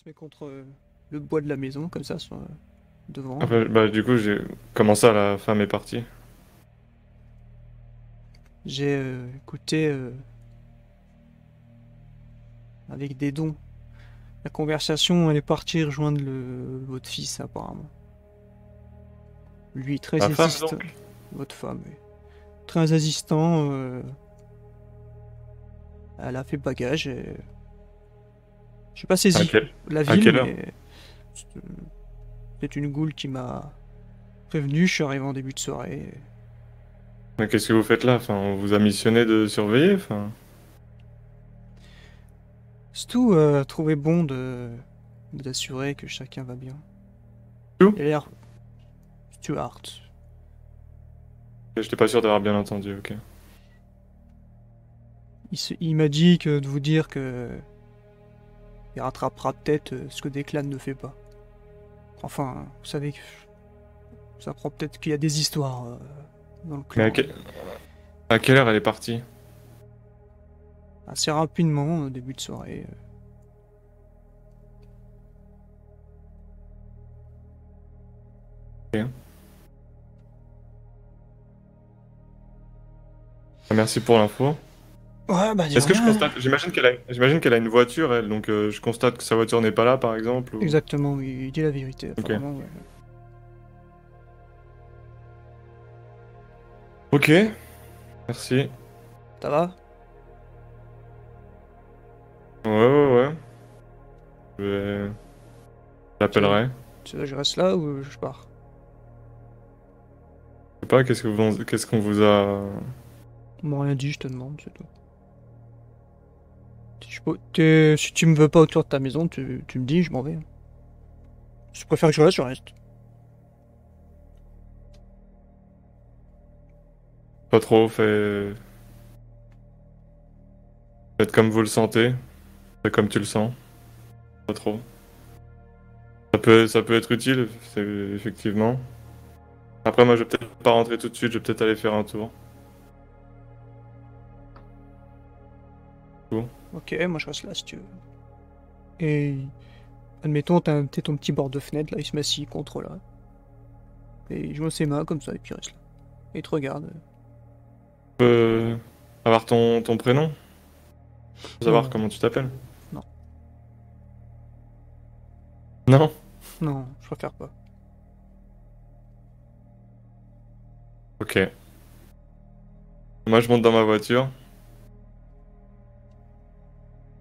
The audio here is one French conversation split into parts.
se met contre euh, le bois de la maison, comme ça, sur, devant. Ah bah, bah, du coup, j'ai. Comment ça, la femme est partie? J'ai euh, écouté euh, avec des dons. La conversation, elle est partie rejoindre le, votre fils, apparemment. Lui, très femme, insistant. Votre femme, oui. Très insistant. euh, Elle a fait bagage et. Je sais pas saisi quel- la ville, mais. c'est- C'est une goule qui m'a prévenu. Je suis arrivé en début de soirée. Mais qu'est-ce que vous faites là? Enfin, on vous a missionné de surveiller enfin... Stu a trouvé bon de d'assurer que chacun va bien. Stu Il a l'air. Stuart. J'étais pas sûr d'avoir bien entendu, ok. Il, se- il m'a dit que de vous dire que. Il rattrapera peut-être euh, ce que Declan ne fait pas. Enfin, vous savez que. Ça prend peut-être qu'il y a des histoires euh, dans le Mais clan. à, quel- à quelle heure elle est partie? Assez rapidement, au début de soirée. euh. Merci pour l'info. Ouais, bah Est-ce que je constate J'imagine qu'elle a... j'imagine qu'elle a une voiture, elle, donc euh, je constate que sa voiture n'est pas là, par exemple. ou- Exactement, oui, il dit la vérité. Ok. apparemment, ouais. Ok. Merci. Ça va? Ouais, ouais, ouais. Je vais... J'appellerai. Tu veux que je reste là ou je pars? Je sais pas, qu'est-ce que vous... qu'est-ce qu'on vous a... On m'a rien dit, je te demande, c'est tout. Si, tu me veux pas autour de ta maison, tu, me dis, je m'en vais. Si tu préfères que je reste, je reste. Pas trop, fait... Faites comme vous le sentez. Faites comme tu le sens. Pas trop. Ça peut, ça peut être utile, effectivement. Après, moi, je vais peut-être pas rentrer tout de suite, je vais peut-être aller faire un tour. Ok, moi je reste là si tu veux. Et admettons, t'as ton petit bord de fenêtre là, il se met assis contre là. Et je vois ses mains comme ça, et puis il reste là. Et il te regarde. Peux avoir ton, ton prénom? Faut savoir Non. comment tu t'appelles? Non. Non? Non, je préfère pas. Ok. Moi, je monte dans ma voiture.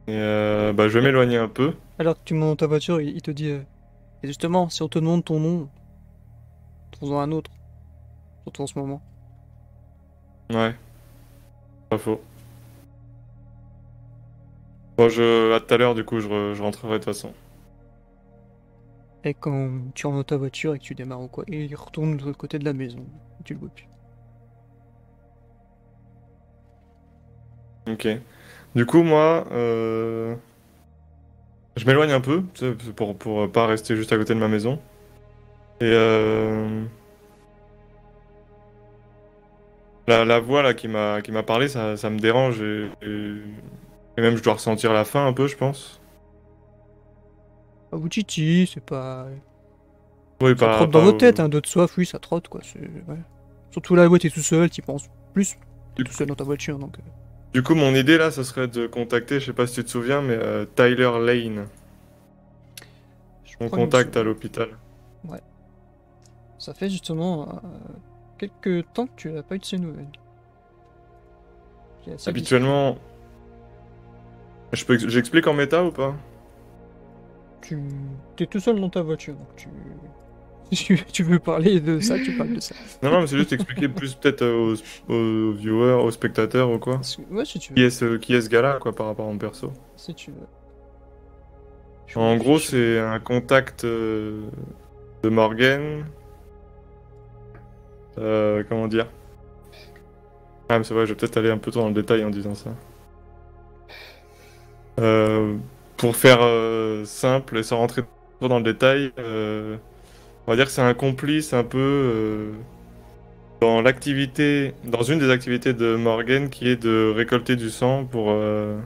Et euh, bah, je vais m'éloigner un peu. Alors que tu montes dans ta voiture, il, il te dit euh, Et justement, si on te demande ton nom, trouve-en un autre. Surtout en ce moment. Ouais. Pas faux. Bon, je... à tout à l'heure, du coup, je, re- je rentrerai de toute façon. Et quand tu rentres dans ta voiture et que tu démarres ou quoi, et il retourne de l'autre côté de la maison. Tu le vois plus. Ok. Du coup, moi, euh, je m'éloigne un peu pour, pour pas rester juste à côté de ma maison. Et euh, la, la voix là qui m'a qui m'a parlé, ça, ça me dérange et, et- et même je dois ressentir la faim un peu, je pense. Ah, vous titi, c'est pas. Oui, Ça pas, trotte dans vos têtes, hein, d'autres soif, oui, ça trotte quoi. ouais. Surtout là où t'es tout seul, t'y penses plus. T'es tout seul dans ta voiture donc. Du coup, mon idée là, ce serait de contacter, je sais pas si tu te souviens, mais euh, Tyler Lane, je mon crois que contact je- à l'hôpital. Ça fait justement euh, quelques temps que tu n'as pas eu de ces nouvelles. Habituellement, je peux, j'explique en méta ou pas? Tu es tout seul dans ta voiture, donc tu... Tu- tu veux parler de ça, tu parles de ça. Non, non, mais c'est juste expliquer plus peut-être aux, aux viewers, aux spectateurs ou quoi. Ouais, si tu Qui veux. est ce, qui est ce gars-là, quoi, par rapport à mon perso. Si tu veux. Je En gros, c'est un contact euh, de Morgan. Euh, comment dire? Ah, mais c'est vrai, je vais peut-être aller un peu trop dans le détail en disant ça. Euh, pour faire simple et sans rentrer trop dans le détail, euh, on va dire que c'est un complice un peu euh, dans l'activité, dans une des activités de Morgan qui est de récolter du sang pour, euh,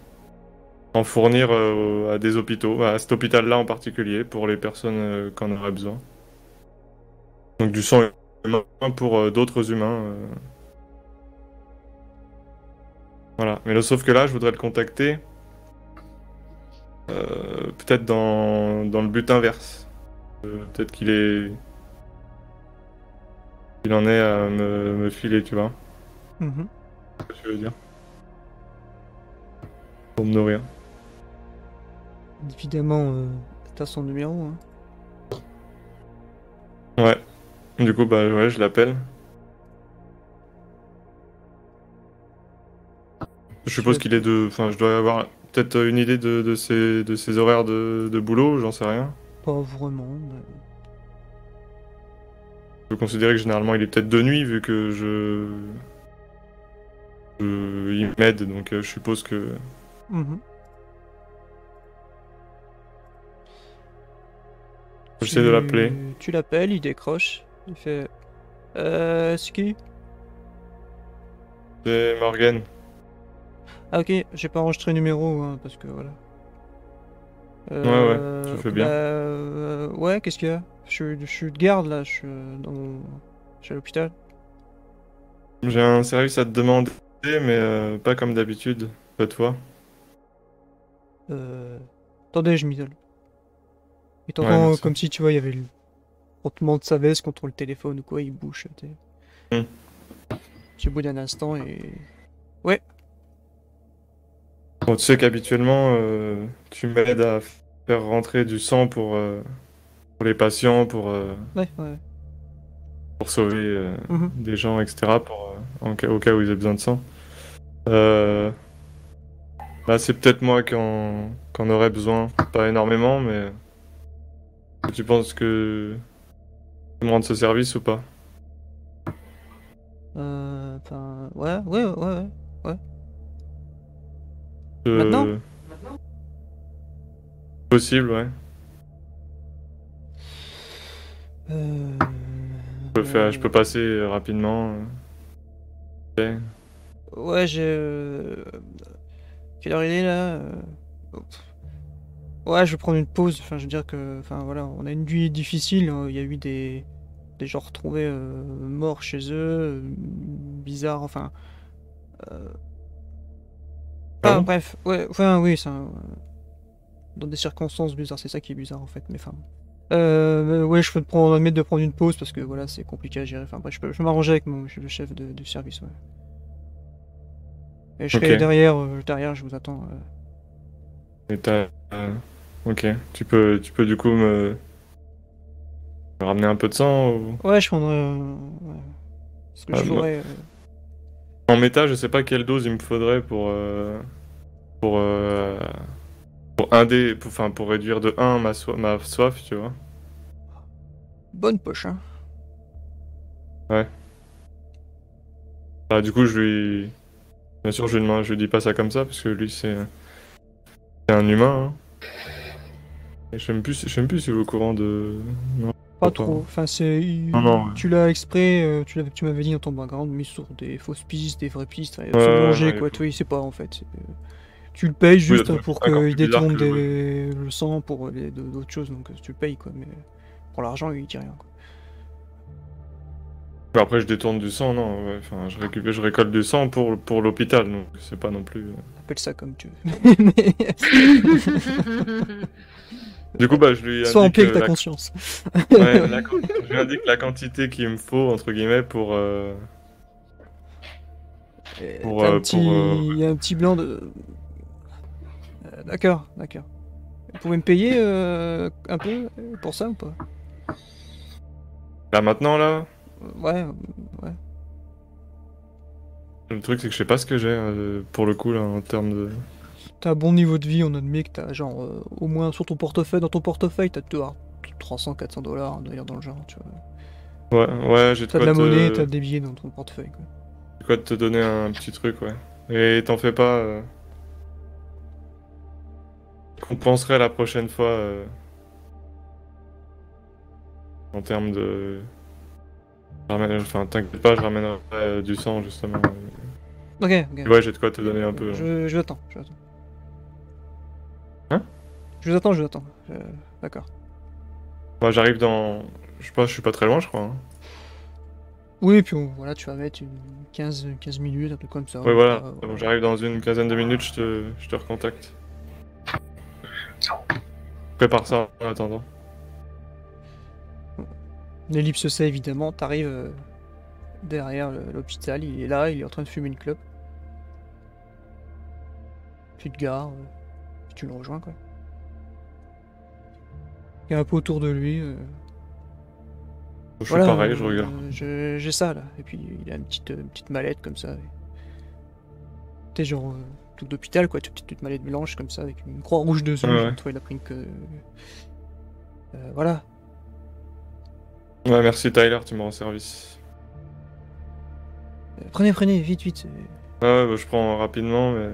en fournir euh, à des hôpitaux, à cet hôpital-là en particulier, pour les personnes qui en auraient besoin. Donc du sang humain pour d'autres humains. Voilà. Mais le, sauf que là, je voudrais le contacter. Peut-être dans, dans le but inverse. Euh, Peut-être qu'il est. Il en est à me, me filer, tu vois. Mhm. ce que tu veux dire. Pour me nourrir. Évidemment, euh, t'as son numéro. Hein. Ouais. Du coup, bah ouais, je l'appelle. Je suppose qu'il est de. Enfin, je dois avoir peut-être une idée de, de, ses, de ses horaires de, de boulot, j'en sais rien. Pas vraiment. mais- Je peux considérer que généralement il est peut-être de nuit vu que je. je- il m'aide, donc euh, je suppose que. Mhm. J'essaie de Tu- l'appeler. Tu l'appelles, il décroche. Il fait. Euh. C'est qui? C'est Morgan. Ah, ok, j'ai pas enregistré le numéro, hein, parce que voilà. Ouais, tu fais bien. bah, euh, ouais, qu'est-ce qu'il y a? Je, suis- je suis de garde là, je suis euh, dans mon... je suis à l'hôpital. J'ai un service à te demander, mais euh, pas comme d'habitude. Pas toi. Euh... Attendez, je m'isole. Et Ouais, t'entends merci. comme si tu vois, il y avait le frottement de sa veste contre le téléphone ou quoi, il bouge. tu sais. Hmm. Au bout d'un instant, et. Bon, tu sais qu'habituellement, euh, tu m'aides à faire rentrer du sang pour, euh, pour les patients, pour, euh, Ouais, ouais. pour sauver euh, Mhm. des gens, etc., pour, euh, en cas, au cas où ils aient besoin de sang. Euh, là, c'est peut-être moi qui en, qui en aurais besoin. Pas énormément, mais tu penses que tu peux me rendre ce service ou pas? Euh, Enfin, ouais, ouais, ouais, ouais. Euh, Maintenant Possible, ouais. Euh... Je peux, faire, je peux passer euh, rapidement. euh. Ouais, j'ai. euh, Quelle heure il est là Euh, Ouais, je vais prendre une pause. Enfin, je veux dire que. Enfin, voilà, on a une nuit difficile. Il y a eu des. Des gens retrouvés euh, morts chez eux. euh, Bizarre, enfin. euh, Ah Ah, bon bref, ouais, enfin, oui, ça. euh, Dans des circonstances bizarres, c'est ça qui est bizarre en fait, mais enfin. Euh, ouais, je peux te prendre, admettre de prendre une pause parce que voilà, c'est compliqué à gérer. Enfin, bref, je peux, je peux m'arranger avec mon, le chef de- du service, ouais. Et je serai derrière, euh, derrière, je vous attends. euh. Et t'as. Ok. Tu peux, tu peux du coup me... me ramener un peu de sang ou... Ouais, je prendrai. ouais. Ce que Ah, je ferai. En méta, je sais pas quelle dose il me faudrait pour. euh, Pour. euh, Pour un dé. pour- Enfin, pour réduire de 1 ma, so- ma soif, tu vois. Bonne poche, hein. Bah, du coup, je lui. Bien sûr, je lui, demande- je lui dis pas ça comme ça, parce que lui, c'est. C'est un humain, hein. Et je sais même plus, je sais même plus si vous êtes au courant de. Non, Pas trop. Enfin, c'est. Non, non, ouais. Tu l'as exprès, euh, tu l'avais- tu m'avais dit dans ton background, mis sur des fausses pistes, des vraies pistes, ouais, danger, ouais, quoi. Tu vois, il sait pas en fait. c'est- euh, Tu le payes juste pour qu'il détourne que le- sang pour d'autres choses, donc euh, tu le payes, quoi. Mais pour l'argent, il dit rien, quoi. Mais Après, je détourne du sang, non. ouais, Enfin, je récupère, je récolte du sang pour, pour l'hôpital, donc c'est pas non plus. euh. Appelle ça comme tu veux. Du coup, bah, je lui Sois en indique, paix avec euh, ta la- conscience. Ouais, la je lui indique la quantité qu'il me faut, entre guillemets, pour. euh, Pour, un euh, petit... pour, euh, Il y a un petit blanc de... D'accord, d'accord. Vous pouvez me payer un peu pour ça ou pas? Là, maintenant, là, Ouais, ouais. le truc, c'est que je sais pas ce que j'ai, pour le coup, là, en termes de. T'as un bon niveau de vie, on admet que t'as genre euh, au moins sur ton portefeuille, dans ton portefeuille, t'as de 300, 400 dollars d'ailleurs dans le genre, tu vois. Ouais, ouais, j'ai de T'as de quoi la te... monnaie, t'as des billets dans ton portefeuille, quoi. de quoi te donner un petit truc, ouais. Et t'en fais pas. euh, Je compenserai la prochaine fois. euh, En termes de. je ramène- Enfin, t'inquiète pas, je ramènerai euh, du sang, justement. Ok, ok. Ouais, j'ai de quoi te donner un peu. hein. Je, je attends, je attends. Je vous attends, je vous attends. Euh, D'accord. Moi, j'arrive dans. Je sais pas, je suis pas très loin, je crois. hein. Oui, puis on- voilà, tu vas mettre une 15, 15 minutes, un truc comme ça. Ouais, voilà. Euh, Bon, j'arrive dans une quinzaine de minutes, je te, je te recontacte. Prépare ça en attendant. L'ellipse C, évidemment, t'arrives euh, derrière le- l'hôpital, il est là, il est en train de fumer une clope. Tu te gares, euh, puis tu le rejoins, quoi. Il y a un peu autour de lui. euh, Je voilà, fais pareil, je euh, regarde. J'ai ça, là. Et puis, il a une petite, une petite mallette, comme ça. T'es genre... euh, truc d'hôpital, quoi. Tu petite, petite mallette blanche, comme ça, avec une croix rouge dessus. Ouais. toi, il a pris une que... Euh, voilà. Ouais, merci Tyler, tu me rends service. Prenez, prenez, vite, vite. Ouais, ouais, bah, je prends rapidement, mais.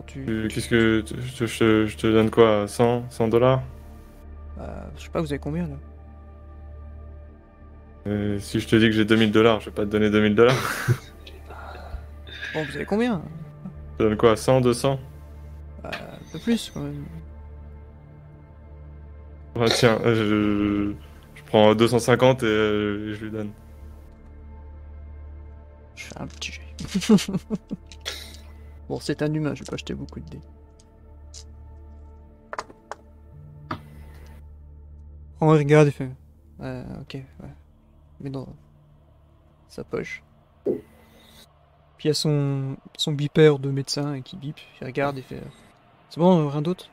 Quand tu... tu- Qu'est-ce que. Je, je- je te donne quoi 100 100 dollars? Bah, je sais pas, vous avez combien, là? Euh, Si je te dis que j'ai 2000 dollars, je vais pas te donner 2000 dollars. Bon, vous avez combien? Je te donne quoi 100, 200 Bah, Un peu plus, quand même. Ah, Tiens, je, je prends 250 et euh, je lui donne. Je fais un petit jet. bon, c'est un humain, je vais pas acheter beaucoup de dés. On regarde, il fait... Ouais, ok, ouais. Mais dans sa poche. Puis il y a son, son beeper de médecin qui bip. Il regarde et fait... C'est bon, euh, rien d'autre?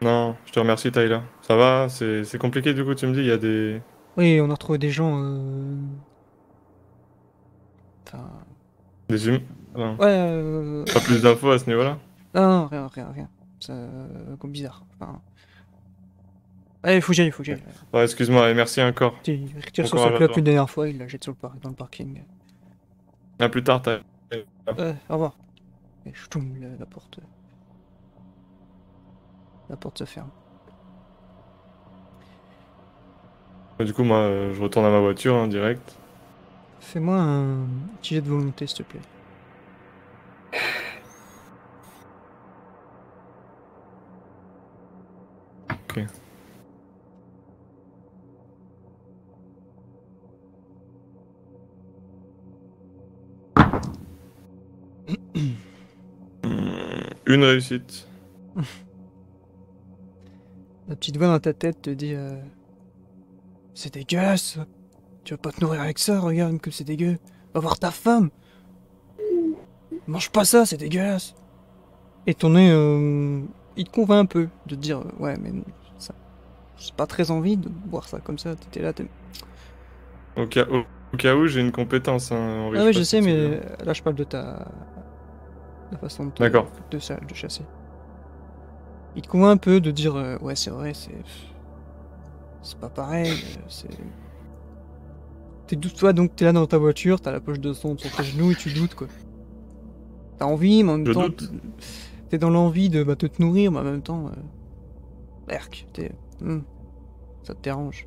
Non, je te remercie Tyler. Ça va C'est c'est compliqué du coup, tu me dis, il y a des. Oui, on a retrouvé des gens... euh, Enfin... des humains. Ouais, euh... Pas plus d'infos à ce niveau-là Non, non, rien, rien, rien. C'est euh, comme bizarre. Enfin... Allez, faut que j'y aille, faut que j'y aille. Ouais, excuse-moi, et merci encore. Il retire son toi. une dernière fois, il la jette sur le par- dans le parking. À plus tard, Tyler. Euh, au revoir. Et ch'toum, la, la porte. La porte se ferme. Du coup, moi, euh, je retourne à ma voiture, hein, direct. Fais-moi un petit jet de volonté, s'il te plaît. Une réussite. La petite voix dans ta tête te dit euh, C'est dégueulasse Tu vas pas te nourrir avec ça, regarde comme c'est dégueu Va voir ta femme Mange pas ça, c'est dégueulasse Et ton nez, euh, il te convainc un peu de te dire euh, Ouais, mais ça, j'ai pas très envie de boire ça comme ça. T'étais là, t'es. Au cas, au, au cas où, j'ai une compétence. Hein, Henri, Ah oui, je sais, mais là je parle de ta. La façon de, de, de chasser. Il te convainc un peu de dire euh, Ouais, c'est vrai, c'est. C'est pas pareil, euh, c'est. T'es doute, toi, donc t'es là dans ta voiture, t'as la poche de sonde sur tes genoux et tu doutes quoi. T'as envie, mais en même Je temps. T'es dans l'envie de bah, te te nourrir, mais en même temps. Euh... Berk, t'es. hmm, ça te dérange.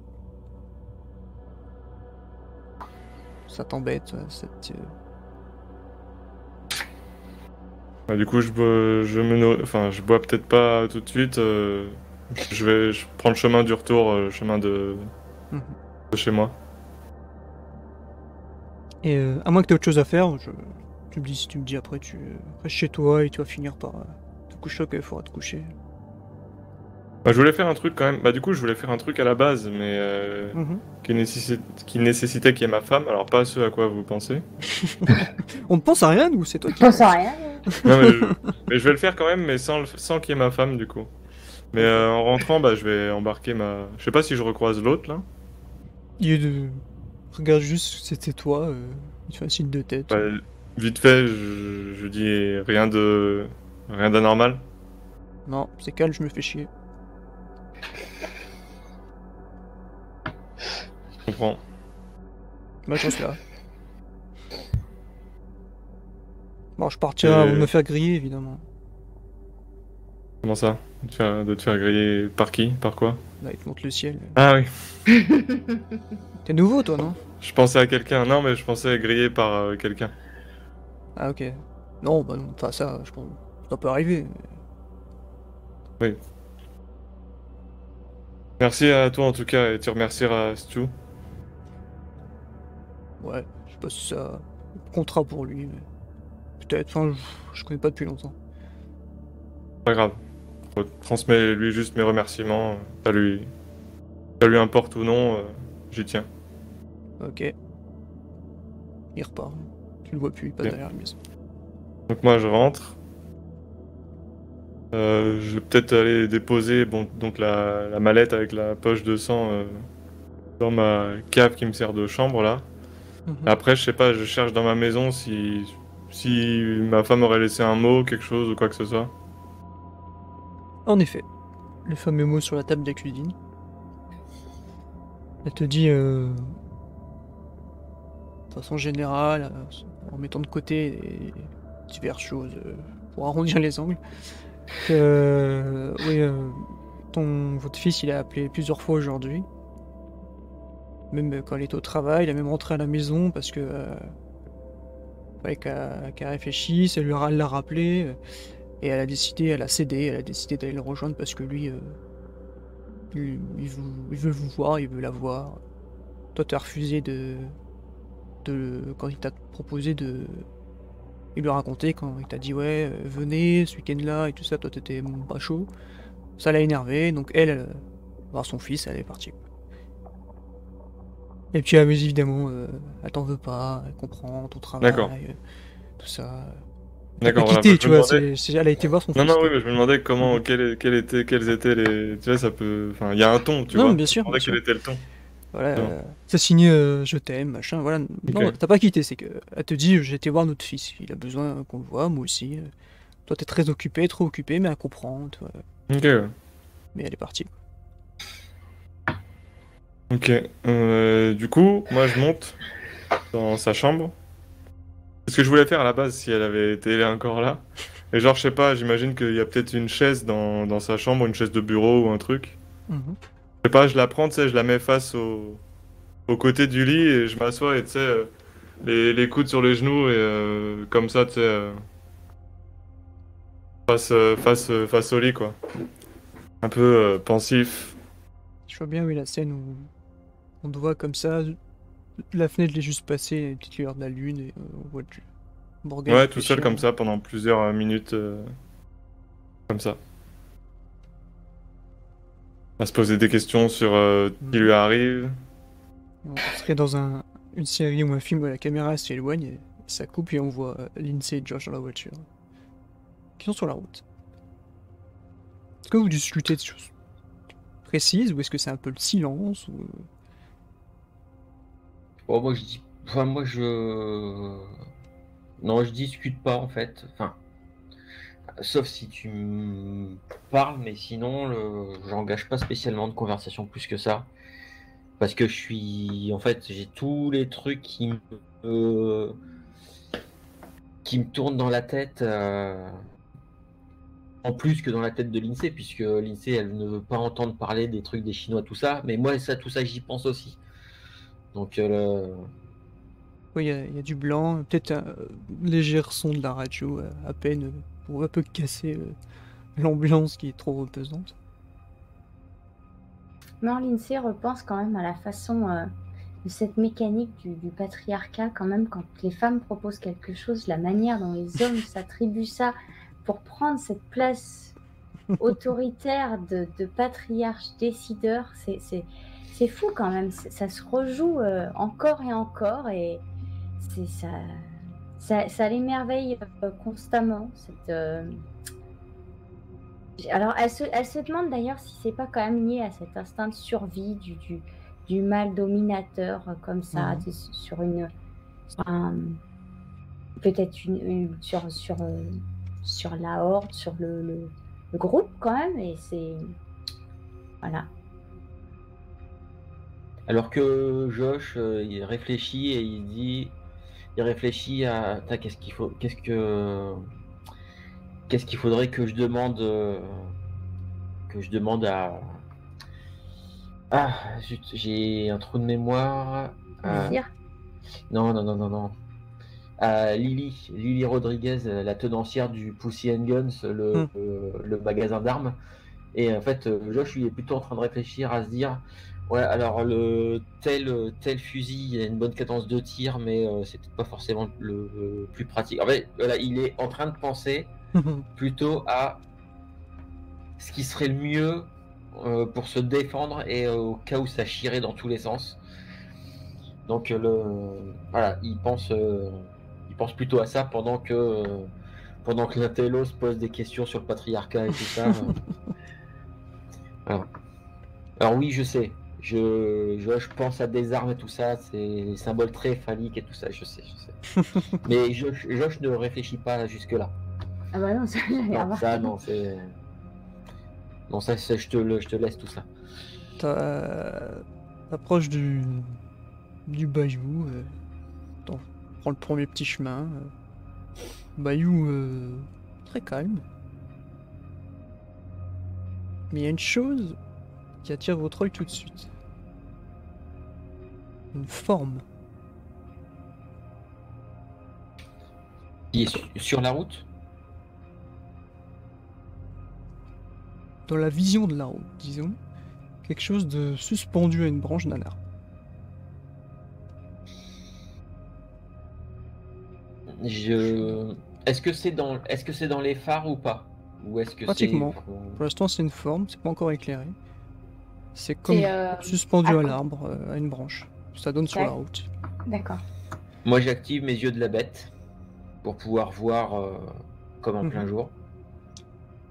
Ça t'embête, cette. euh, du coup, je bois, je me nourris- enfin, je bois peut-être pas tout de suite. euh, je vais, je prends le chemin du retour, euh, le chemin de, Mhm. de chez moi. Et euh, à moins que tu aies autre chose à faire, je... tu me dis si tu me dis après, tu restes chez toi et tu vas finir par euh, te coucher quand il faudra te coucher. Bah, je voulais faire un truc quand même. Bah, du coup, je voulais faire un truc à la base, mais euh, Mhm. qui, nécessi- qui nécessitait qu'il y ait ma femme. Alors, pas ce à quoi vous pensez. On ne pense à rien ou c'est toi qui. pense à rien. Non, mais, je, mais je vais le faire quand même, mais sans, le- sans qu'il y ait ma femme, du coup. Mais euh, en rentrant, bah, je vais embarquer ma. Je sais pas si je recroise l'autre là. Il. Regarde juste c'était toi, euh, il fait un signe de tête. Bah, vite fait, je, je dis rien de rien d'anormal. Non, c'est calme, je me fais chier. Je comprends. Bah, je reste là. Bon, je partirai Euh. avant de me faire griller, évidemment. Comment ça? De te, faire, de te faire griller par qui? Par quoi? Là, il te montre le ciel. Ah oui. T'es nouveau, toi, non? Je pensais à quelqu'un. Non, mais je pensais griller par euh, quelqu'un. Ah, ok. Non, bah non, enfin, ça, je pense. Ça peut arriver. Oui. Merci à toi en tout cas, et tu remercieras Stu. Ouais, je sais pas si ça contrat pour lui, mais peut-être. Enfin, je, connais pas depuis longtemps. Pas grave. Transmets lui juste mes remerciements. Ça lui, ça lui importe ou non, euh, j'y tiens. Ok. Il repart. Tu le vois plus, il passe derrière la maison. Donc moi je rentre. Euh, je vais peut-être aller déposer bon, donc la, la mallette avec la poche de sang euh, dans ma cave qui me sert de chambre là. Mhm. Après je sais pas, je cherche dans ma maison si, si ma femme aurait laissé un mot, quelque chose ou quoi que ce soit. En effet, le fameux mot sur la table de la cuisine. Elle te dit, euh, de façon générale, euh, en mettant de côté diverses choses euh, pour arrondir les angles, que euh, oui, ton, votre fils il a appelé plusieurs fois aujourd'hui. Même quand il était au travail, il a même rentré à la maison parce que qu'elle qu'elle réfléchisse, elle lui a- l'a rappelé. euh, et elle a décidé, elle a cédé, elle a décidé d'aller le rejoindre parce que lui, euh, il, veut vous voir, il veut la voir. Toi, t'as refusé de, de. Quand il t'a proposé de. Il lui a raconté quand il t'a dit ouais, euh, venez ce week-end-là et tout ça, toi t'étais pas chaud. Ça l'a énervé, donc elle, voir son fils, elle est partie. Et puis, mais évidemment, euh, elle t'en veut pas, elle comprend ton travail, euh, tout ça. D'accord, Elle a voilà, quitté, je tu vois, demandais- c'est- c'est- elle a été voir son Non, fils. non, oui, mais je me demandais comment, quel, quel était, quels étaient les. Tu vois, ça peut. Enfin, il y a un ton, tu non, vois. mais bien sûr, Je me demandais sûr. quel était le ton. Voilà, Non. euh, ça signé euh, je t'aime, machin, voilà. Non, t'as pas quitté, c'est que elle te dit j'ai été voir notre fils, il a besoin qu'on le voit, moi aussi. euh. Toi t'es très occupé, trop occupé, mais elle comprend, tu vois. Ok. Mais elle est partie. Ok. Euh, du coup, moi je monte dans sa chambre. C'est ce que je voulais faire à la base si elle avait été encore là. Et genre, je sais pas, j'imagine qu'il y a peut-être une chaise dans, dans sa chambre, une chaise de bureau ou un truc. Mhm. Je sais pas, je la prends, tu sais, je la mets face au, au côté du lit et je m'assois et tu sais, euh, les, les coudes sur les genoux et euh, comme ça, tu sais, euh, face, face, face au lit quoi. Un peu pensif. Je vois bien, oui, la scène où on te voit comme ça, la fenêtre est juste passée, une petite lueur de la lune, et euh, on voit du Ouais, tout seul comme ça pendant plusieurs euh, minutes. euh, comme ça. À se poser des questions sur euh, ce qui lui arrive. On serait dans un, une série ou un film où la caméra s'éloigne et ça coupe et on voit Lindsay et Josh dans la voiture. Qui sont sur la route. Est-ce que vous discutez de choses précises ou est-ce que c'est un peu le silence ou... Bon, moi je dis. Enfin, moi je. Non, je discute pas en fait. Enfin. Sauf si tu me parles, mais sinon, le... j'engage pas spécialement de conversation plus que ça. Parce que je suis. En fait, j'ai tous les trucs qui me. qui me tournent dans la tête. euh, En plus que dans la tête de l'INSEE, puisque l'INSEE, elle ne veut pas entendre parler des trucs des Chinois, tout ça. Mais moi, ça, tout ça, j'y pense aussi. Donc, euh, Oui, il y, a- il y a du blanc, peut-être un euh, léger son de la radio, euh, à peine, euh, pour un peu casser euh, l'ambiance qui est trop reposante. Non, l'INSEE repense quand même à la façon euh, de cette mécanique du, du patriarcat, quand même, quand les femmes proposent quelque chose, la manière dont les hommes s'attribuent ça pour prendre cette place autoritaire de, de patriarche décideur, c'est- c'est fou quand même. Ça se rejoue euh, encore et encore et c'est ça, ça, ça l'émerveille euh, constamment. Cette, euh, alors, elle se, elle se demande d'ailleurs si c'est pas quand même lié à cet instinct de survie du, du, du mâle dominateur, comme ça, sur une. sur un- Peut-être une, une- sur, sur, sur la horde, sur le, le, le groupe quand même, et c'est. Voilà. Alors que Josh, euh, il réfléchit et il dit, il réfléchit à, qu'est-ce qu'il faut, qu'est-ce que, qu'est-ce qu'il faudrait que je demande, euh, que je demande à, ah, j'ai un trou de mémoire. Euh, non, non, non, non, non. À Lily, Lily Rodriguez, euh, la tenancière du Pussy and Guns, le, Hmm. euh, le magasin d'armes. Et en fait, euh, Josh, il est plutôt en train de réfléchir à se dire Ouais, alors le tel, tel fusil, il a une bonne cadence de tir, mais euh, c'est peut-être pas forcément le, le plus pratique. En fait, voilà, il est en train de penser plutôt à ce qui serait le mieux euh, pour se défendre et euh, au cas où ça chierait dans tous les sens. Donc le voilà, il pense euh, il pense plutôt à ça pendant que pendant que l'intello se pose des questions sur le patriarcat et tout ça. Voilà. Alors oui, je sais. Je, je, je pense à des armes et tout ça, c'est des symboles très phalliques et tout ça, je sais, je sais. Mais Josh, Josh ne réfléchit pas jusque-là. Ah bah non, ça, Non, ça, non, c'est. Non, ça, je, te, le- je te laisse tout ça. T'approches du, du bayou, euh, t'en prends le premier petit chemin. euh, bayou euh, très calme. Mais il y a une chose qui attire votre œil tout de suite. Une forme. Qui est su- sur la route Dans la vision de la route, disons. Quelque chose de suspendu à une branche d'un arbre. Je. Est-ce que c'est dans, est-ce que c'est dans les phares ou pas? Ou est-ce que c'est Pratiquement. Pour l'instant, c'est une forme, c'est pas encore éclairé. C'est comme euh, suspendu à à l'arbre, euh, à une branche. Ça donne sur la route. D'accord. Moi, j'active mes yeux de la bête pour pouvoir voir euh, comme en Mhm. plein jour.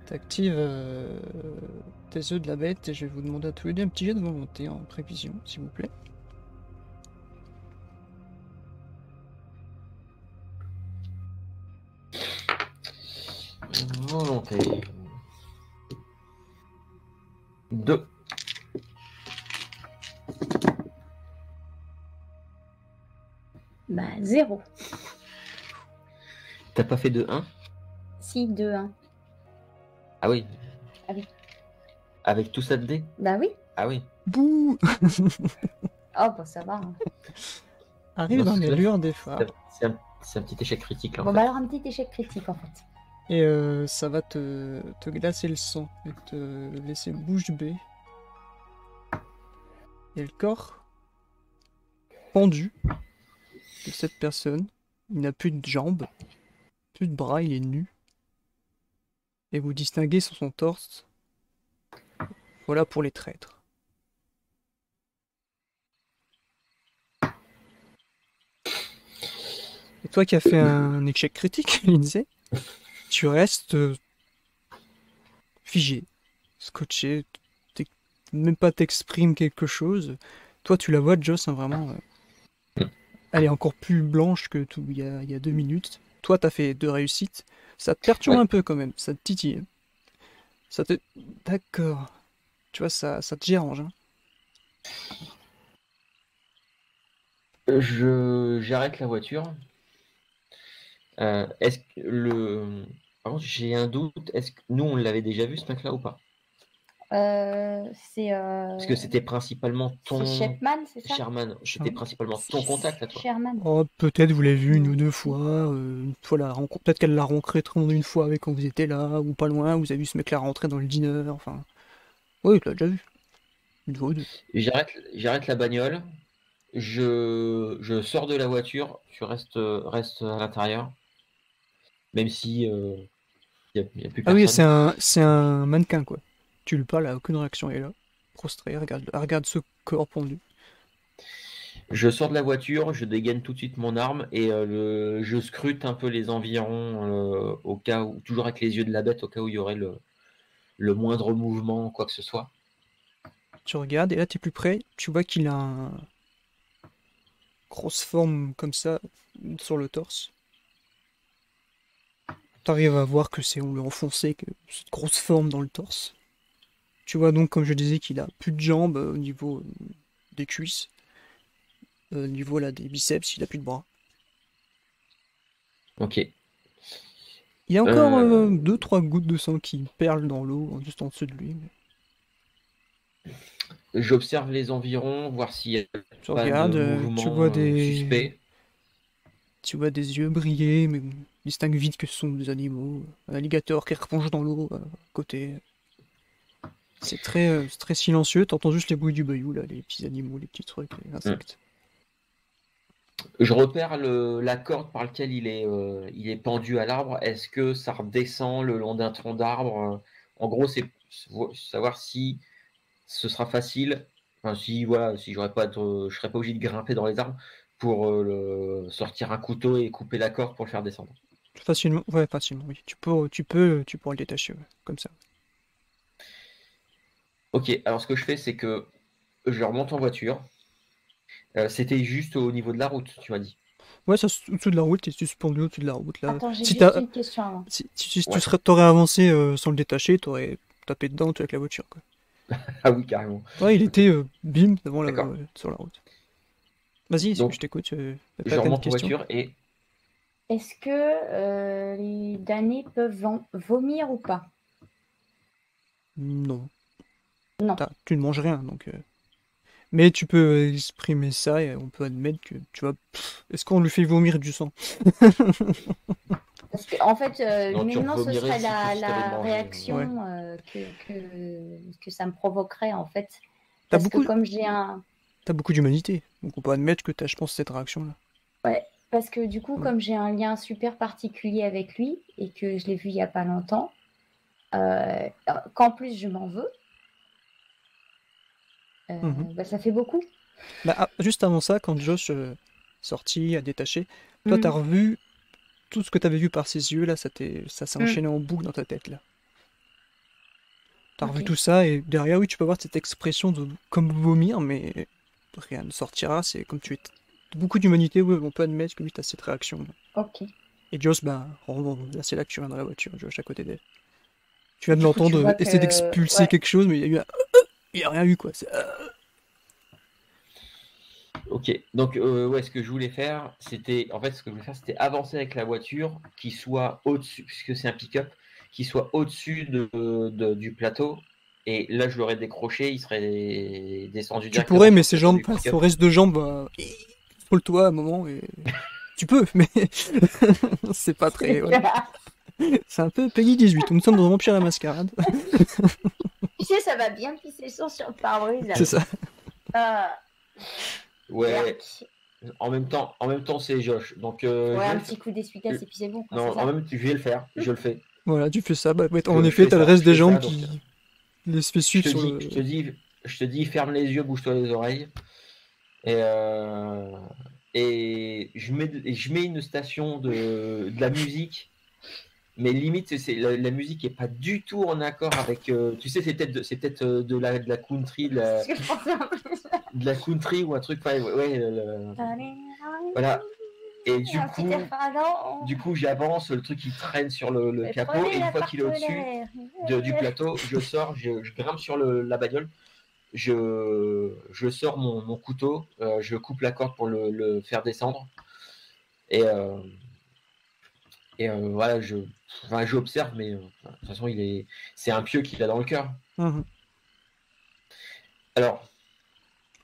T'actives euh, tes œufs de la bête et je vais vous demander à tous les deux un petit jet de volonté en prévision, s'il vous plaît. Volonté. Deux. Bah, zéro. T'as pas fait de 1 Si, deux, un. Ah oui. Ah oui. Avec tout ça de dés Bah oui. Ah oui. Bouh Oh, bah ça va. hein. Arrive dans les là. lueurs des phares C'est un, c'est un petit échec critique là. en Bon, fait. bah alors un petit échec critique en fait. et euh, ça va te, te glacer le sang et te laisser bouche bée. Et le corps pendu cette personne. Il n'a plus de jambes, plus de bras, il est nu. Et vous distinguez sur son torse. Voilà pour les traîtres. Et toi qui as fait un échec critique, Lindsay, tu restes euh, figé, scotché, même pas t'exprimes quelque chose. Toi, tu la vois, Joss, hein, vraiment. euh, elle est encore plus blanche que tout il y a, il y a deux minutes. Toi, t'as fait deux réussites. Ça te perturbe Ouais. un peu quand même, ça te titille. Ça te. D'accord. Tu vois, ça, ça te dérange. Hein. Je j'arrête la voiture. Euh, est-ce que le par contre j'ai un doute. Est-ce que nous on l'avait déjà vu ce mec-là ou pas? Euh, c'est. Euh... Parce que c'était principalement ton Shepman, c'est ça? Sherman. C'était Ah. principalement ton contact à toi. Sherman. Oh, peut-être vous l'avez vu une ou deux fois. euh, une fois la rencontre. Peut-être qu'elle l'a rencontré une fois avec quand vous étiez là, ou pas loin. Vous avez vu ce mec-là rentrer dans le dîner. Enfin. Oui, tu l'as déjà vu. Une fois ou deux. J'arrête j'arrête la bagnole. Je je sors de la voiture. Tu restes restes à l'intérieur. Même si euh, y a, y a plus Ah oui, c'est un, c'est un mannequin, quoi. Tu lui parles, elle a aucune réaction, elle est là. Prostrée, elle regarde, elle regarde ce corps pendu. Je sors de la voiture, je dégaine tout de suite mon arme et euh, le- je scrute un peu les environs euh, au cas où, toujours avec les yeux de la bête, au cas où il y aurait le, le moindre mouvement, quoi que ce soit. Tu regardes, et là, t'es plus près, tu vois qu'il a un... grosse forme comme ça sur le torse. T'arrives à voir que c'est on lui enfoncé que cette grosse forme dans le torse. Tu vois donc, comme je disais, qu'il a plus de jambes euh, au niveau euh, des cuisses. Euh, au niveau là des biceps, il a plus de bras. Ok. Il y a encore Euh. 2-3 gouttes de sang qui perlent dans l'eau, juste en dessous de lui. J'observe les environs, voir s'il y a Tu pas regardes, de tu vois des... suspect. Tu vois des yeux briller, mais on distingue vite que ce sont des animaux. Un alligator qui replonge dans l'eau à côté. C'est très, euh, très silencieux, t'entends juste les bruits du bayou, là, les petits animaux, les petits trucs, les insectes. Je repère le, la corde par laquelle il est, euh, il est pendu à l'arbre. Est-ce que ça redescend le long d'un tronc d'arbre? En gros, c'est savoir si ce sera facile. Enfin, si voilà, si j'aurais pas, de- je serais pas obligé de grimper dans les arbres pour euh, le- sortir un couteau et couper la corde pour le faire descendre. Facilement, ouais, facilement, oui. Tu peux, tu peux, tu pourras le détacher, ouais, comme ça. Ok, alors ce que je fais, c'est que je remonte en voiture. Euh, C'était juste au niveau de la route, tu m'as dit. Ouais, ça, c'est au-dessus de la route, t'es suspendu au-dessus de la route, là. Attends, j'ai Si juste une question avant. Si, si- si Ouais. tu serais, t'aurais avancé euh, sans le détacher, t'aurais tapé dedans avec la voiture, quoi. Ah oui, carrément. Ouais, il était euh, bim devant la, euh, sur la route. Vas-y, je t'écoute euh, Je remonte en voiture et Est-ce que euh, les damnés peuvent vom- vomir ou pas? Non. Non. Tu ne manges rien, donc. euh, Mais tu peux exprimer ça et on peut admettre que, tu vois, est-ce qu'on lui fait vomir du sang? Parce que, en fait, euh, Non, maintenant, ce serait si la, réaction Ouais. euh, que, que, que ça me provoquerait, en fait. T'as Parce beaucoup, que comme j'ai un... t'as beaucoup d'humanité, donc on peut admettre que t'as, je pense, cette réaction-là. Ouais, parce que du coup, Ouais. comme j'ai un lien super particulier avec lui et que je l'ai vu il y a pas longtemps, euh, qu'en plus je m'en veux, euh, Mhm. bah, ça fait beaucoup. Bah, ah, juste avant ça, quand Josh euh, sorti, a détaché, toi, Mhm. t'as revu tout ce que t'avais vu par ses yeux, là, ça s'est Mm. enchaîné en boucle dans ta tête, là. T'as revu tout ça, et derrière, oui, tu peux avoir cette expression de comme vomir, mais rien ne sortira, c'est comme tu es. Beaucoup d'humanité, oui, on peut admettre que oui, t'as cette réaction. là. Ok. Et Josh, bah, oh, là, c'est là que tu viens dans la voiture, Josh, à côté d'elle. Tu viens de l'entendre essayer que- d'expulser ouais. quelque chose, mais il y a eu un. Il y a rien eu, quoi. C'est- Ok, donc euh, ouais, ce que je voulais faire, c'était en fait ce que je voulais faire, c'était avancer avec la voiture qui soit au-dessus, puisque c'est un pick-up, qui soit au-dessus de, de- du plateau. Et là, je l'aurais décroché, il serait descendu Tu pourrais, mais ses jambes, pick-up. son reste de jambes, bah, sur le toit à un moment, et tu peux, mais c'est pas très. C'est un peu Peggy 18. Nous sommes dans Vampire la Mascarade. tu sais, ça va bien pisser son sur le pare-brise. là. C'est ça. Ah, Ouais, merde. en même temps, en même temps, c'est Josh. Donc, euh, Ouais, un petit coup d'essuie-glace et puis c'est bon. quoi, Non, en même je vais le faire, je le fais. Voilà, tu fais ça. Bah, ouais, en Je effet, t'as le reste des ça, qui donc, euh, Je suivre te, sur dis, le. je, te dis, je te dis, ferme les yeux, bouge-toi les oreilles. Et, euh, et je, mets, et je mets une station de, de la musique. Mais limite, c'est- la, la musique est pas du tout en accord avec. euh, tu sais, c'est peut-être de, c'est peut-être euh, de, la, de la country, de la, de country ou un truc. Ouais, ouais, ouais, le- voilà. Et du Un coup, du coup, j'avance, le truc il traîne sur le, capot. Et une fois qu'il est au-dessus, de- du plateau, je sors, je, je grimpe sur le- la bagnole, je, je sors mon, mon couteau, euh, je coupe la corde pour le, faire descendre. Et, et euh, voilà, je, enfin, j'observe, mais euh, de toute façon, il est, c'est un pieu qu'il a dans le cœur. Mhm. Alors,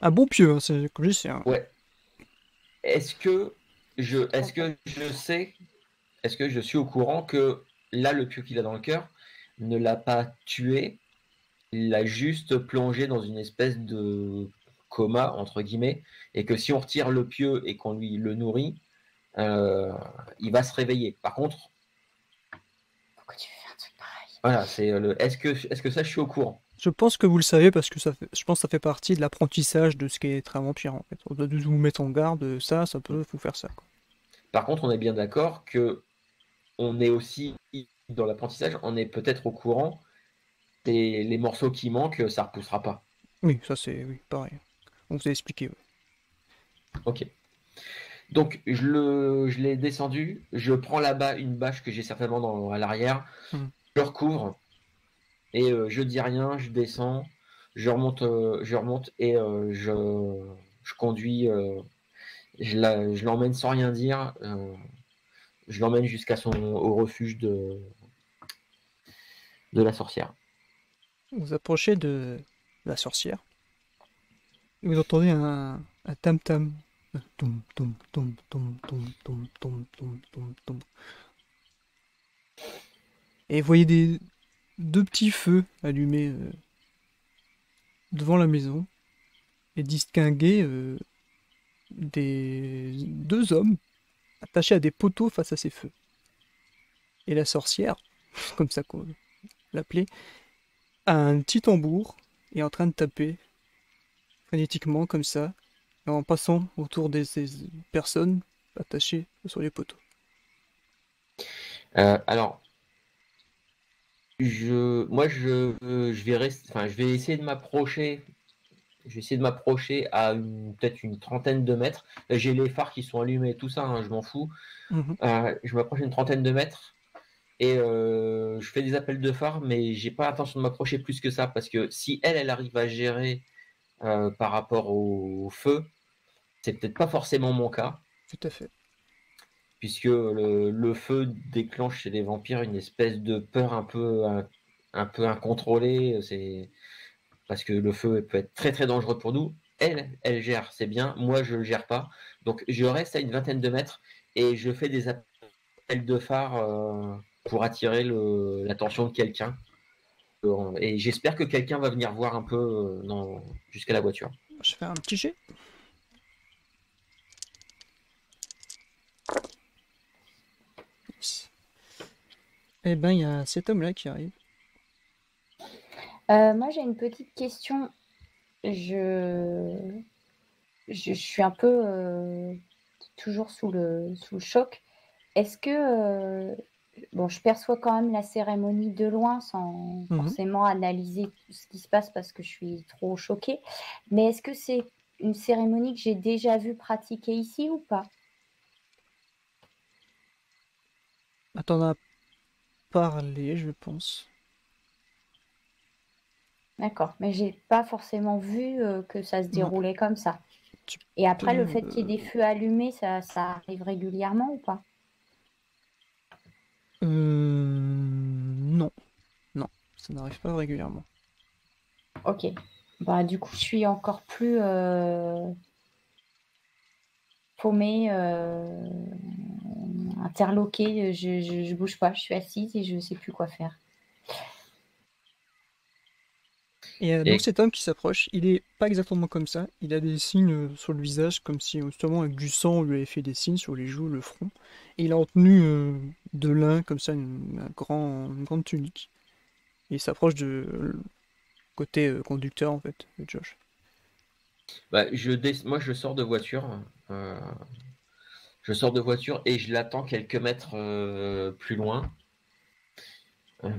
Un bon pieu, hein, c'est comme je dis, ouais, est-ce que je, est-ce que je sais, est-ce que je suis au courant que là, le pieu qu'il a dans le cœur ne l'a pas tué, il l'a juste plongé dans une espèce de coma, entre guillemets, et que si on retire le pieu et qu'on lui le nourrit, euh, il va se réveiller. Par contre, Pourquoi tu fais un truc pareil? voilà, c'est le. Est-ce que, est-ce que ça, je suis au courant? Je pense que vous le savez parce que ça fait... je pense que ça fait partie de l'apprentissage de ce qu'est être un vampire en fait. On doit vous mettre en garde, ça, ça peut vous faire ça. Quoi. Par contre, on est bien d'accord que on est aussi dans l'apprentissage, on est peut-être au courant des les morceaux qui manquent, ça repoussera pas. Oui, ça c'est oui, pareil. On vous a expliqué. Ok. Donc je le, je l'ai descendu, je prends là-bas une bâche que j'ai certainement dans, à l'arrière, Mhm. je le recouvre et euh, je dis rien, je descends, je remonte, euh, je remonte et euh, je, je conduis, je l'emmène sans rien dire, je l'emmène jusqu'à son au refuge de de la sorcière. Vous approchez de la sorcière. Vous entendez un, un tam-tam. Et voyez des deux petits feux allumés euh, devant la maison et distinguer euh, des deux hommes attachés à des poteaux face à ces feux. Et la sorcière, comme ça qu'on l'appelait, a un petit tambour et est en train de taper frénétiquement comme ça, en passant autour de ces personnes attachées sur les poteaux. Euh, alors, je, moi, je, je vais rester, enfin, je vais essayer de m'approcher. Je vais essayer de m'approcher à peut-être une trentaine de mètres. J'ai les phares qui sont allumés, tout ça, hein, je m'en fous. Mhm. Euh, je m'approche une trentaine de mètres et euh, je fais des appels de phare, mais j'ai pas l'intention de m'approcher plus que ça parce que si elle, elle arrive à gérer euh, par rapport au feu, c'est peut-être pas forcément mon cas. Tout à fait. Puisque le, le feu déclenche chez les vampires une espèce de peur un peu, un, un peu incontrôlée. C'est parce que le feu peut être très très dangereux pour nous. Elle, elle gère, c'est bien. Moi, je le gère pas. Donc, je reste à une vingtaine de mètres et je fais des appels de phare euh, pour attirer l'attention de quelqu'un. Euh, Et j'espère que quelqu'un va venir voir un peu euh, dans- jusqu'à la voiture. Je fais un petit jet. Eh ben, il y a cet homme-là qui arrive. Euh, moi, j'ai une petite question. Je, je, je suis un peu euh, toujours sous le, sous le choc. Est-ce que, euh, bon, je perçois quand même la cérémonie de loin sans Mhm. forcément analyser tout ce qui se passe parce que je suis trop choquée. Mais est-ce que c'est une cérémonie que j'ai déjà vue pratiquer ici ou pas? Ah, T'en as parlé, je pense. D'accord, mais j'ai pas forcément vu euh, que ça se Non. déroulait comme ça. Tu Et après, le fait qu'il y ait des feux allumés, ça, ça arrive régulièrement ou pas? Euh, non, non, ça n'arrive pas régulièrement. Ok. Bah, du coup, je suis encore plus euh, paumée, euh, interloquée. Je, je, je bouge pas, je suis assise et je sais plus quoi faire. Et euh, Et- donc cet homme qui s'approche, il est pas exactement comme ça. Il a des signes euh, sur le visage, comme si euh, justement avec du sang on lui avait fait des signes sur les joues, le front. Et il est en tenue euh, de lin, comme ça, une, un grand, une grande tunique. Et il s'approche de euh, côté euh, conducteur en fait, de Josh. Bah, je Moi, je sors de voiture. euh, Je sors de voiture et je l'attends quelques mètres euh, plus loin. Euh,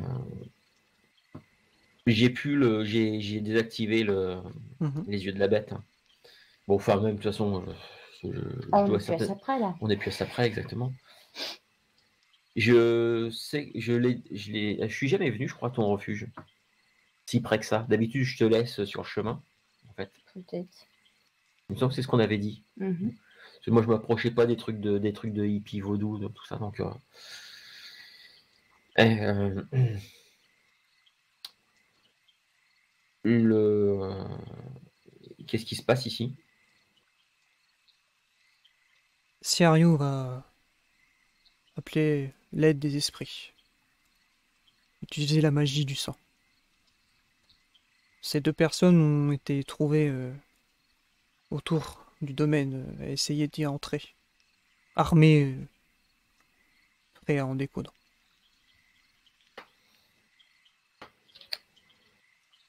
J'ai pu le, j'ai j'ai désactivé le, Mhm. les yeux de la bête. hein. Bon, enfin même de toute façon, je, je- je Oh, on dois est plus à certain- ça près là. on est plus à ça près exactement. Je sais, je l'ai, je l'ai, je suis jamais venu, je crois, à ton refuge. Si près que ça. D'habitude, je te laisse sur le chemin. En fait, Peut-être. il me semble que c'est ce qu'on avait dit. Mhm. Parce que moi, je m'approchais pas des trucs de, des trucs de hippie vaudou, de tout ça. Donc, euh, eh, euh, le, euh, qu'est-ce qui se passe ici? Siario va appeler l'aide des esprits. Utiliser la magie du sang. Ces deux personnes ont été trouvées euh, autour du domaine, euh, à essayer d'y entrer. Armées, euh, à en découdre.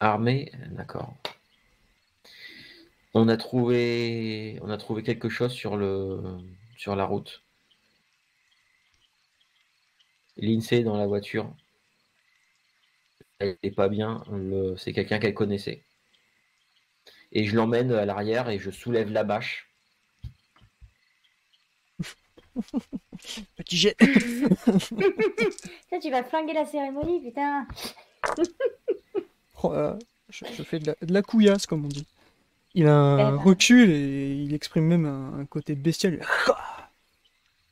Armée, d'accord. On a trouvé, on a trouvé quelque chose sur le, sur la route. L'INSEE dans la voiture. Elle n'est pas bien. le- C'est quelqu'un qu'elle connaissait. Et je l'emmène à l'arrière et je soulève la bâche. Petit jet Ça, tu vas flinguer la cérémonie, putain. Euh, je, je fais de la, de la couillasse, comme on dit. Il a un Eh ben. recul et il exprime même un, un côté bestial.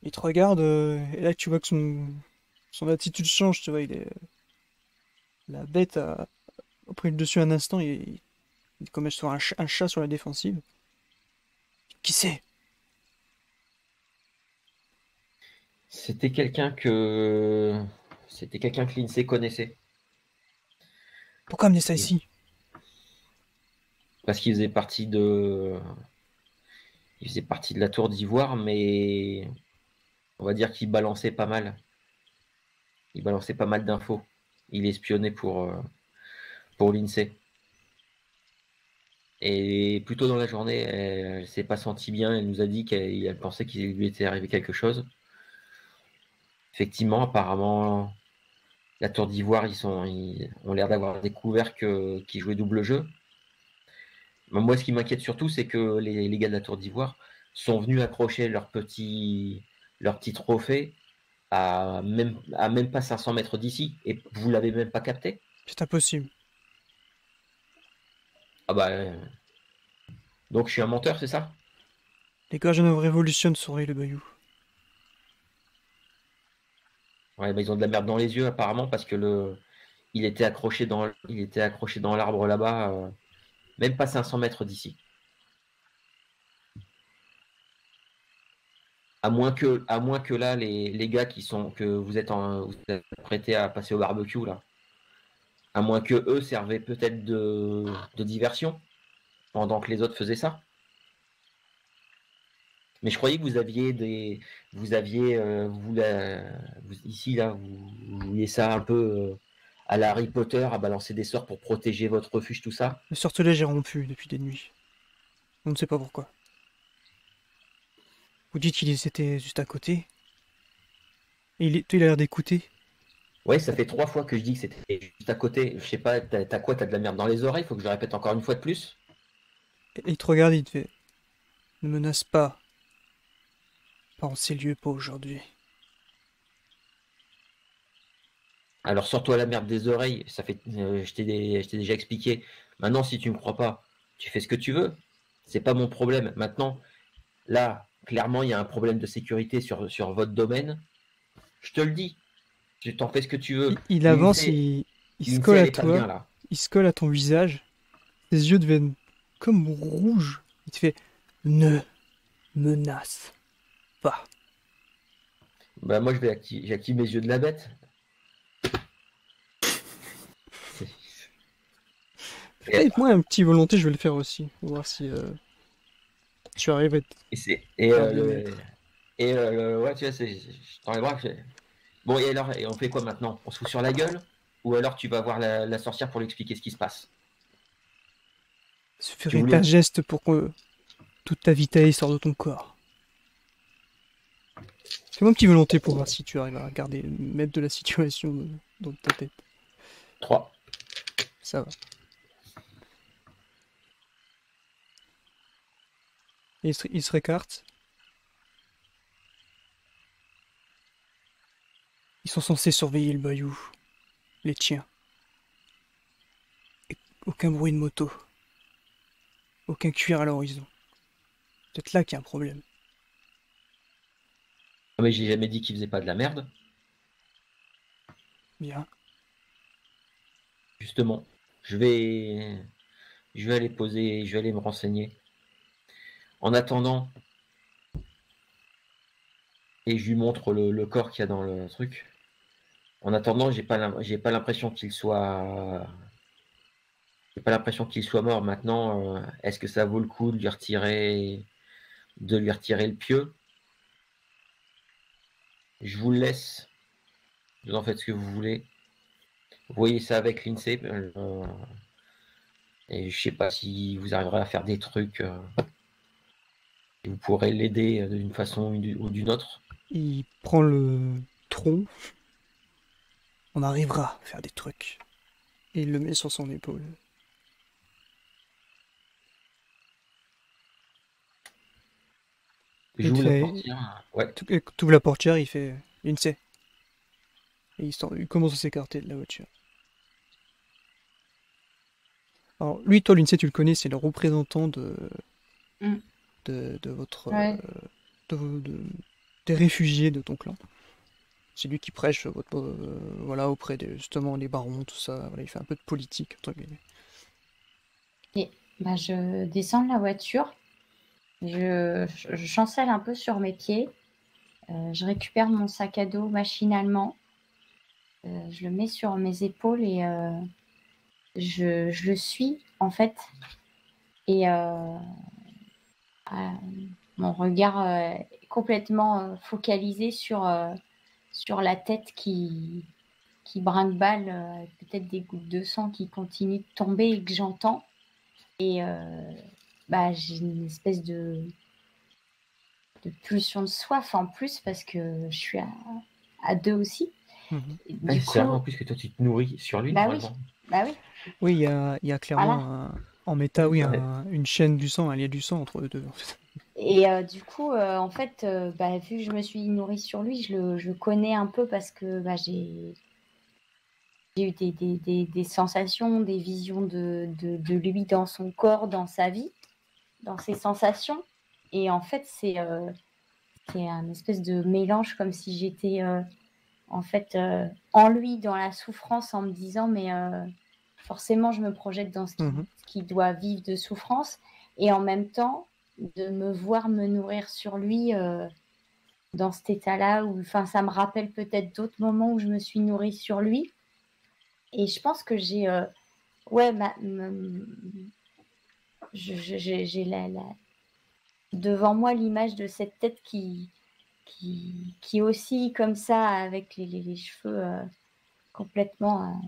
Il te regarde euh, et là tu vois que son, son attitude change, tu vois, il est... La bête a, a pris le dessus un instant et il, il commence sur un, ch- un chat sur la défensive. Qui c'est? C'était quelqu'un que, c'était quelqu'un que l'INSEE connaissait. Pourquoi amener ça ici? Parce qu'il faisait partie de. Il faisait partie de la tour d'ivoire, mais on va dire qu'il balançait pas mal. Il balançait pas mal d'infos. Il espionnait pour, euh, pour l'INSEE. Et plus tôt dans la journée, elle, s'est pas sentie bien. Elle nous a dit qu'elle pensait qu'il lui était arrivé quelque chose. Effectivement, apparemment, la Tour d'Ivoire, ils, sont, ont l'air d'avoir découvert qu'ils jouaient double jeu. Moi, ce qui m'inquiète surtout, c'est que les, les, gars de la Tour d'Ivoire sont venus accrocher leur petit, leur petit trophée à même, à même pas 500 mètres d'ici et vous l'avez même pas capté? C'est impossible. Ah bah. Euh, donc je suis un menteur, c'est ça? Les gars de révolution souris le bayou. Bah ils ont de la merde dans les yeux apparemment parce que. Il était accroché dans, l'arbre là-bas, euh, même pas 500 mètres d'ici. À moins que, à moins que là, les, gars qui sont, que vous êtes, en, vous à passer au barbecue là, à moins que eux servaient peut-être de, diversion pendant que les autres faisaient ça. Mais je croyais que vous aviez des, vous aviez, euh, vous, ici là, vous, vouliez ça un peu euh, à la Harry Potter, à balancer des sorts pour protéger votre refuge, tout ça? Le sortilège est rompu depuis des nuits. On ne sait pas pourquoi. Vous dites qu'il était juste à côté. Et il, il a l'air d'écouter. Ouais, ça fait trois fois que je dis que c'était juste à côté. Je sais pas, t'as quoi? T'as de la merde dans les oreilles? Faut que je le répète encore une fois de plus? Et il te regarde, il te fait Ne menace pas. Pas en ces lieux, pas aujourd'hui. Alors sors-toi la merde des oreilles. Ça fait, euh, je t'ai déjà expliqué. Maintenant, si tu me crois pas, tu fais ce que tu veux. C'est pas mon problème. Maintenant, là, clairement, il y a un problème de sécurité sur, sur votre domaine. Je te le dis. Tu t'en fais ce que tu veux. Il, avance, il, se colle à toi. il se colle à ton visage. Ses yeux deviennent comme rouges. Il te fait Ne menace pas. Bah moi je vais activer, j'active mes yeux de la bête. moi un petit volonté, je vais le faire aussi. voir si euh, tu arrives à. Et, et, euh, et euh, ouais, tu vois, c'est dans les bras. Bon, et alors, et on fait quoi maintenant? On se fout sur la gueule? Ou alors tu vas voir la, sorcière pour lui expliquer ce qui se passe? Se ferait un geste pour que toute ta vitesse sorte de ton corps. C'est mon petit volonté pour voir si tu arrives à regarder, mettre de la situation dans ta tête. 3. Ça va. Il se, il se récarte. Ils sont censés surveiller le bayou. Les tiens. aucun bruit de moto. Aucun cuir à l'horizon. Peut-être là qu'il y a un problème. Ah, mais j'ai jamais dit qu'ils faisaient pas de la merde. Bien. Justement, je vais, je vais aller poser, je vais aller me renseigner. En attendant, et je lui montre le corps qu'il y a dans le truc. En attendant, j'ai pas j'ai pas l'impression qu'il soit j'ai pas l'impression qu'il soit mort. Maintenant, euh, est-ce que ça vaut le coup de lui retirer de lui retirer le pieu? Je vous laisse. Vous en faites ce que vous voulez. Vous voyez ça avec l'INSEE. Euh, et je sais pas si vous arriverez à faire des trucs. Euh, vous pourrez l'aider d'une façon ou d'une autre. Il prend le tronc on arrivera à faire des trucs. Et il le met sur son épaule. J'ouvre la portière. Ouais. Tu ouvres la portière, il fait une C. Et il, commence à s'écarter de la voiture. Alors, lui, toi, l'INSEE, tu le connais, c'est le représentant de, mm. de, votre. Euh, des réfugiés de ton clan. C'est lui qui prêche votre, euh, voilà, auprès des justement les barons, tout ça. Voilà, il fait un peu de politique, entre guillemets. Et bah, je descends de la voiture, je, chancelle un peu sur mes pieds, euh, je récupère mon sac à dos machinalement, euh, je le mets sur mes épaules et je, je, le suis en fait. Et euh, euh, mon regard est complètement focalisé sur, sur la tête qui, qui brinque-balle, peut-être des gouttes de sang qui continuent de tomber et que j'entends. Et bah, j'ai une espèce de, de pulsion de soif en plus parce que je suis à, deux aussi. Mhm. C'est en plus que toi tu te nourris sur lui. Bah oui. Bah oui. Oui, il y a, y a, clairement en méta, oui, une chaîne du sang, un lien du sang entre eux deux. Et euh, du coup, euh, en fait, euh, bah, vu que je me suis nourrie sur lui, je le, je connais un peu parce que bah, j'ai eu des, des, des, sensations, des visions de, de, de, lui dans son corps, dans sa vie, dans ses sensations. Et en fait, c'est un espèce de mélange comme si j'étais en fait en lui, dans la souffrance, en me disant, mais forcément, je me projette dans mmh ce qui, doit vivre de souffrance. Et en même temps, de me voir me nourrir sur lui euh, dans cet état-là, où enfin, ça me rappelle peut-être d'autres moments où je me suis nourrie sur lui. Et je pense que j'ai. Euh, ouais, ma, j'ai la, devant moi l'image de cette tête qui, qui, qui oscille comme ça, avec les, les, cheveux euh, complètement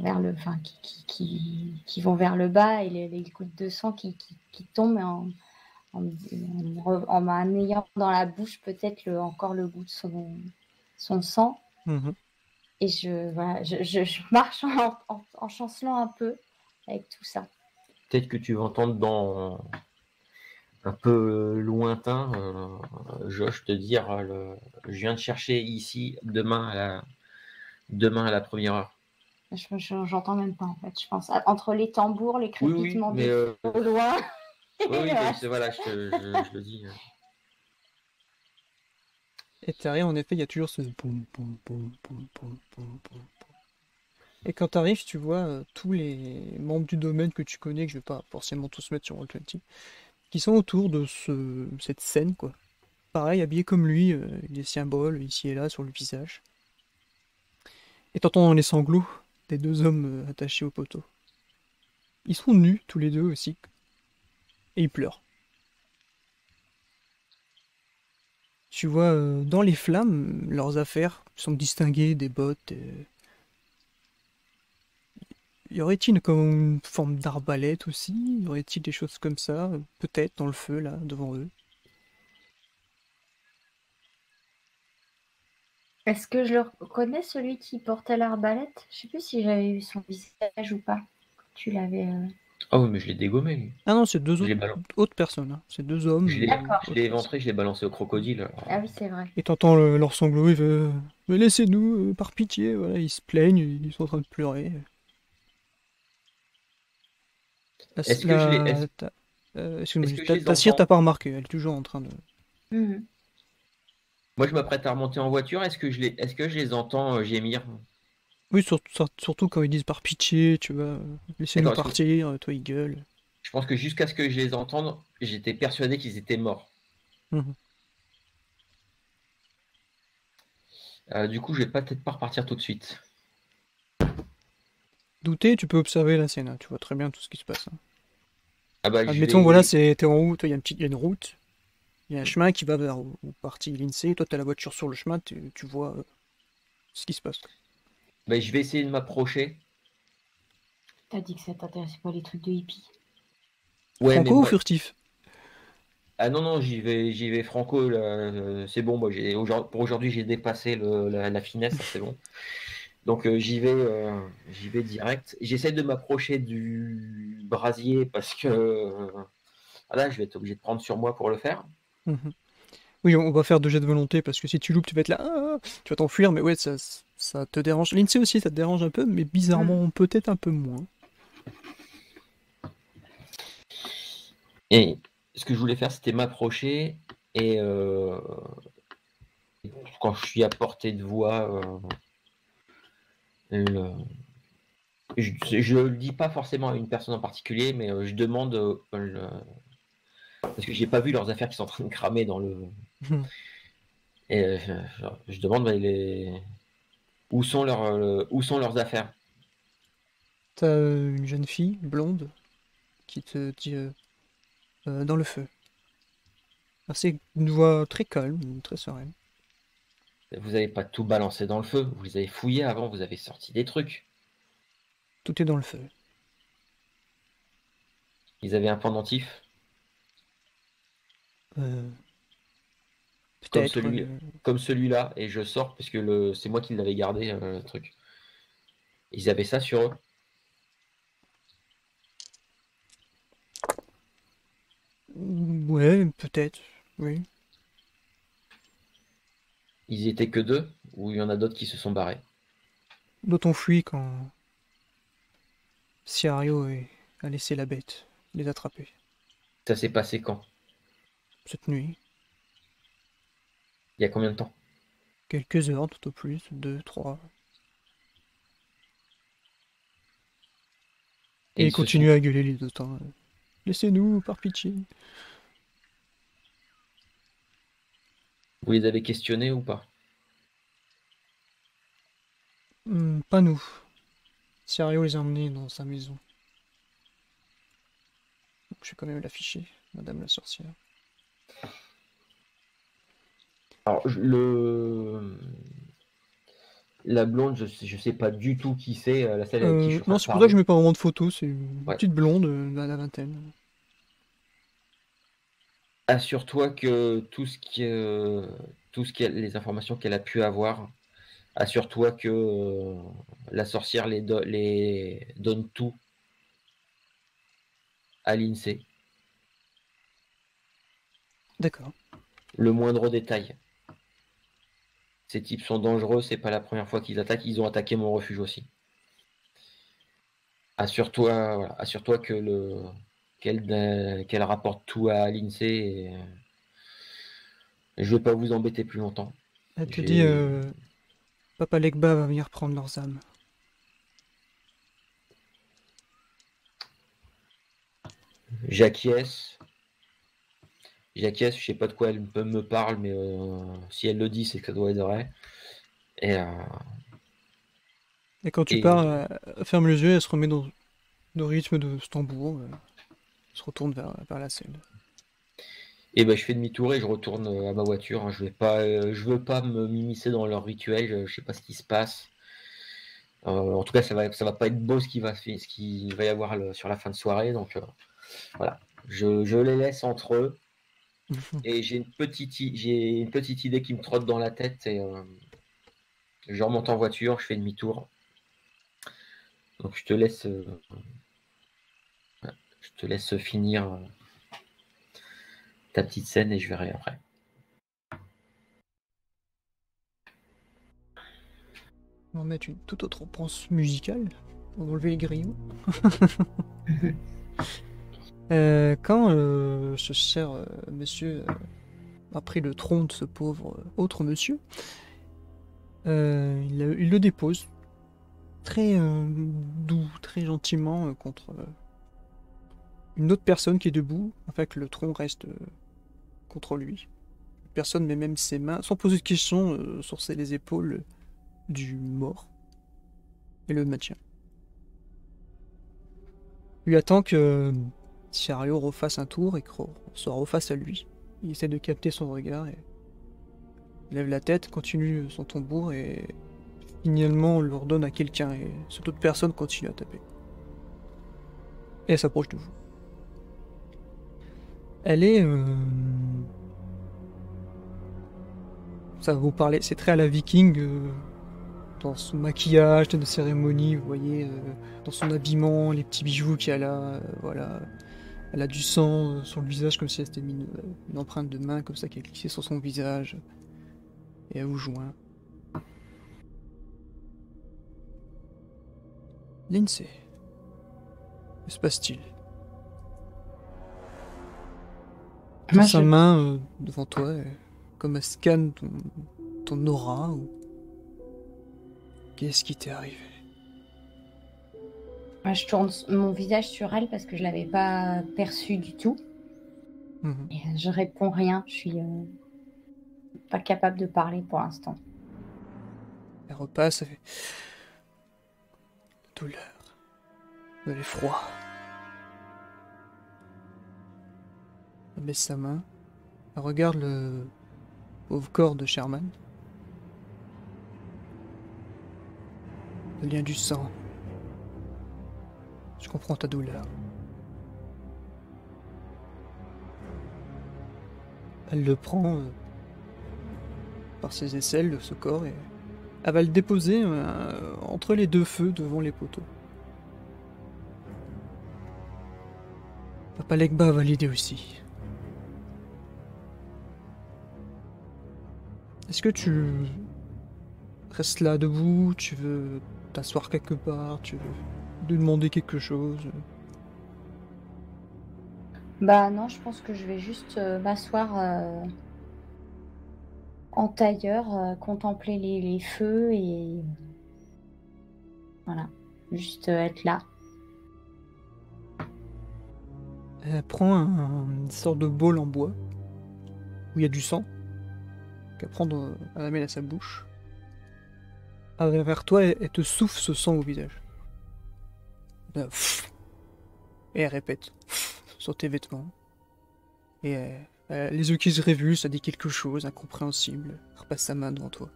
vers le, enfin, qui, qui, qui, vont vers le bas et les, gouttes de sang qui, qui tombent en, en, en, ayant dans la bouche peut-être le, encore le goût de son, son sang. Mmh et je, voilà, je, je, marche en, en, chancelant un peu avec tout ça. Peut-être que tu vas entendre dans un peu lointain, euh, Josh te dire le, je viens de chercher ici demain à la, demain à la première heure. J'entends même pas en fait, je pense. Entre les tambours, les crépitements oui, euh, loin. Oui, oui voilà, je, je, le dis. Euh. Et derrière, en effet, il y a toujours ce Et quand tu arrives, tu vois euh, tous les membres du domaine que tu connais, que je vais pas forcément tous mettre sur Roll20, qui sont autour de ce, cette scène, quoi. Pareil, habillé comme lui, des symboles ici et là sur le visage. Et t'entends les sanglots des deux hommes euh, attachés au poteau. Ils sont nus, tous les deux aussi. Et ils pleurent. Tu vois, euh, dans les flammes, leurs affaires sont distinguées des bottes. Euh. Y aurait-il comme une forme d'arbalète aussi? Y aurait-il des choses comme ça Peut-être dans le feu, là, devant eux? Est-ce que je le reconnais, celui qui portait l'arbalète? Je sais plus si j'avais eu son visage ou pas. Tu l'avais. Euh, ah oui, mais je l'ai dégommé. Ah non, c'est deux autres, personnes. Hein. C'est deux hommes. Je l'ai éventré, je l'ai balancé au crocodile. Ah oui, c'est vrai. Et t'entends leur sanglot, il veut. Mais laissez-nous, euh, par pitié. Voilà, ils se plaignent, ils sont en train de pleurer. Est-ce que je l'ai. Euh, ta cire, t'as pas remarqué, elle est toujours en train de. Mmh. Moi, je m'apprête à remonter en voiture. Est-ce que je les, est-ce que je les entends euh, gémir? Oui, surtout quand ils disent par pitié, tu vois, laissez-nous partir, euh, toi ils gueulent. Je pense que jusqu'à ce que je les entende, j'étais persuadé qu'ils étaient morts. Mhm. Euh, du coup, je vais peut-être pas repartir tout de suite. Douter, tu peux observer la scène, hein. tu vois très bien tout ce qui se passe. Hein. Ah bah, Admettons, voilà, c'est t'es en route, il y, a une y a une route, il y a un chemin qui va vers où, partie l'INSEE. Toi, tu as la voiture sur le chemin, tu, vois euh, ce qui se passe. Ben, je vais essayer de m'approcher. T'as dit que ça t'intéressait pas les trucs de hippie. Ouais, franco ou furtif? Ah non, non, j'y vais, j'y vais franco. Euh, c'est bon, moi, j'ai, pour aujourd'hui, j'ai dépassé la, finesse, c'est bon. Donc euh, j'y vais, j'y vais direct. J'essaie de m'approcher du brasier parce que là, je vais être obligé de prendre sur moi pour le faire. Mhm. Oui, on va faire deux jets de volonté parce que si tu loupes, tu vas être là, ah, tu vas t'enfuir, mais ouais, ça, ça te dérange. L'INSEE aussi, ça te dérange un peu, mais bizarrement, peut-être un peu moins. Et ce que je voulais faire, c'était m'approcher et euh, quand je suis à portée de voix, euh, je ne le dis pas forcément à une personne en particulier, mais euh, je demande parce que j'ai pas vu leurs affaires qui sont en train de cramer dans le. Hmm. Et euh, je, demande les... où, sont leurs, euh, où sont leurs affaires? T'as une jeune fille blonde, qui te dit euh, euh, dans le feu. C'est une voix très calme, très sereine. Vous n'avez pas tout balancé dans le feu. Vous les avez fouillés avant. Vous avez sorti des trucs. Tout est dans le feu. Ils avaient un pendentif? Euh, Comme Peut-être. celui- euh, comme celui-là et je sors parce que le c'est moi qui l'avais gardé euh, le truc. Ils avaient ça sur eux. Ouais, peut-être. Oui. Ils étaient que deux ou il y en a d'autres qui se sont barrés. D'autres ont fui quand Siario a laissé la bête les attraper. Ça s'est passé quand? Cette nuit, Il y a combien de temps? Quelques heures tout au plus, deux, trois. Et, ils il se continue à gueuler les deux temps. Laissez-nous, par pitié. sont- Vous les avez questionnés ou pas? Hmm, pas nous. Siario les a emmenés dans sa maison. Je vais quand même l'afficher, Madame la sorcière. Alors le la blonde, je sais, je sais pas du tout qui c'est, euh, la celle avec qui je Euh, non, c'est pour ça que je mets pas vraiment de photos. C'est une Ouais. petite blonde euh, à la vingtaine. Assure-toi que tout ce qui euh, tout ce qui les informations qu'elle a pu avoir, assure-toi que euh, la sorcière les, do- les donne tout à l'INSEE. D'accord. Le moindre détail. Ces types sont dangereux, c'est pas la première fois qu'ils attaquent, ils ont attaqué mon refuge aussi. Assure-toi, voilà, assure-toi que le qu'elle euh, qu'elle rapporte tout à l'INSEE et, euh, je vais pas vous embêter plus longtemps. Elle te dit, euh, Papa Legba va venir prendre leurs âmes. J'acquiesce. J'acquiesce, je sais pas de quoi elle me- parle, mais euh, si elle le dit, c'est que ça doit être vrai. Et euh, Et quand tu Et- pars, ferme les yeux, elle se remet dans le rythme de ce tambour. Se retourne vers, vers la scène. Et ben, je fais demi-tour et je retourne euh, à ma voiture. hein. Je vais pas, euh, je veux pas me m'immiscer dans leur rituel. Je, je sais pas ce qui se passe. Euh, en tout cas, ça va, ça va pas être beau ce qui va, ce qui va y avoir le- sur la fin de soirée. Donc euh, voilà, je, je les laisse entre eux. Et j'ai une petite, j'ai une petite idée qui me trotte dans la tête. Et euh, je remonte en voiture, je fais demi-tour. Donc je te laisse, euh, je te laisse finir. euh, ta petite scène et je verrai après. On va mettre une toute autre ambiance musicale. On va enlever les grillons. Euh, quand euh, ce cher euh, monsieur a pris le tronc de ce pauvre autre monsieur, il, le- il le dépose très doux, très gentiment contre une autre personne qui est debout, afin que le tronc reste euh, contre lui. Personne met même ses mains, sans poser de questions, euh, sur ses les épaules du mort et le maintient. Lui attend que Siario refasse un tour et re- se refasse à lui. Il essaie de capter son regard et lève la tête, continue son tambour et finalement on le redonne à quelqu'un et cette autre personne continue à taper. Et s'approche de vous. Elle est... euh, Ça va vous parler, c'est très à la viking, euh, dans son maquillage, de cérémonie, vous voyez, euh, dans son habillement, les petits bijoux qu'elle a, euh, voilà. Elle a du sang sur le visage comme si elle s'était mis une, une empreinte de main comme ça qui a glissé sur son visage. Et elle vous joint. Lindsay. Que se passe-t-il? Moi, sa je- main euh, devant toi, euh, comme elle scanne ton, ton aura ou... Qu'est-ce qui t'est arrivé? Moi, je tourne mon visage sur elle parce que je l'avais pas perçu du tout. Mhm. Et euh, je réponds rien. Je suis euh, pas capable de parler pour l'instant. Elle repasse, elle fait... Douleur. Vous avez Elle baisse sa main. Elle regarde le pauvre corps de Sherman. Le lien du sang. Je comprends ta douleur. Elle le prend euh, par ses aisselles de ce corps et elle va le déposer euh, entre les deux feux devant les poteaux. Papa Legba va l'aider aussi. Est-ce que tu restes là debout Tu veux t'asseoir quelque part Tu veux lui demander quelque chose? Bah non, je pense que je vais juste euh, m'asseoir euh, en tailleur, euh, contempler les, les feux et voilà, juste être là. Elle prend un- une sorte de bol en bois où il y a du sang qu'elle prend, dans- elle la met à sa bouche. À vers toi, elle te souffle ce sang au visage. Et elle répète sur tes vêtements. Et elle- elle- les yeux qui se révulsent, ça dit quelque chose, incompréhensible. Elle repasse sa main devant toi.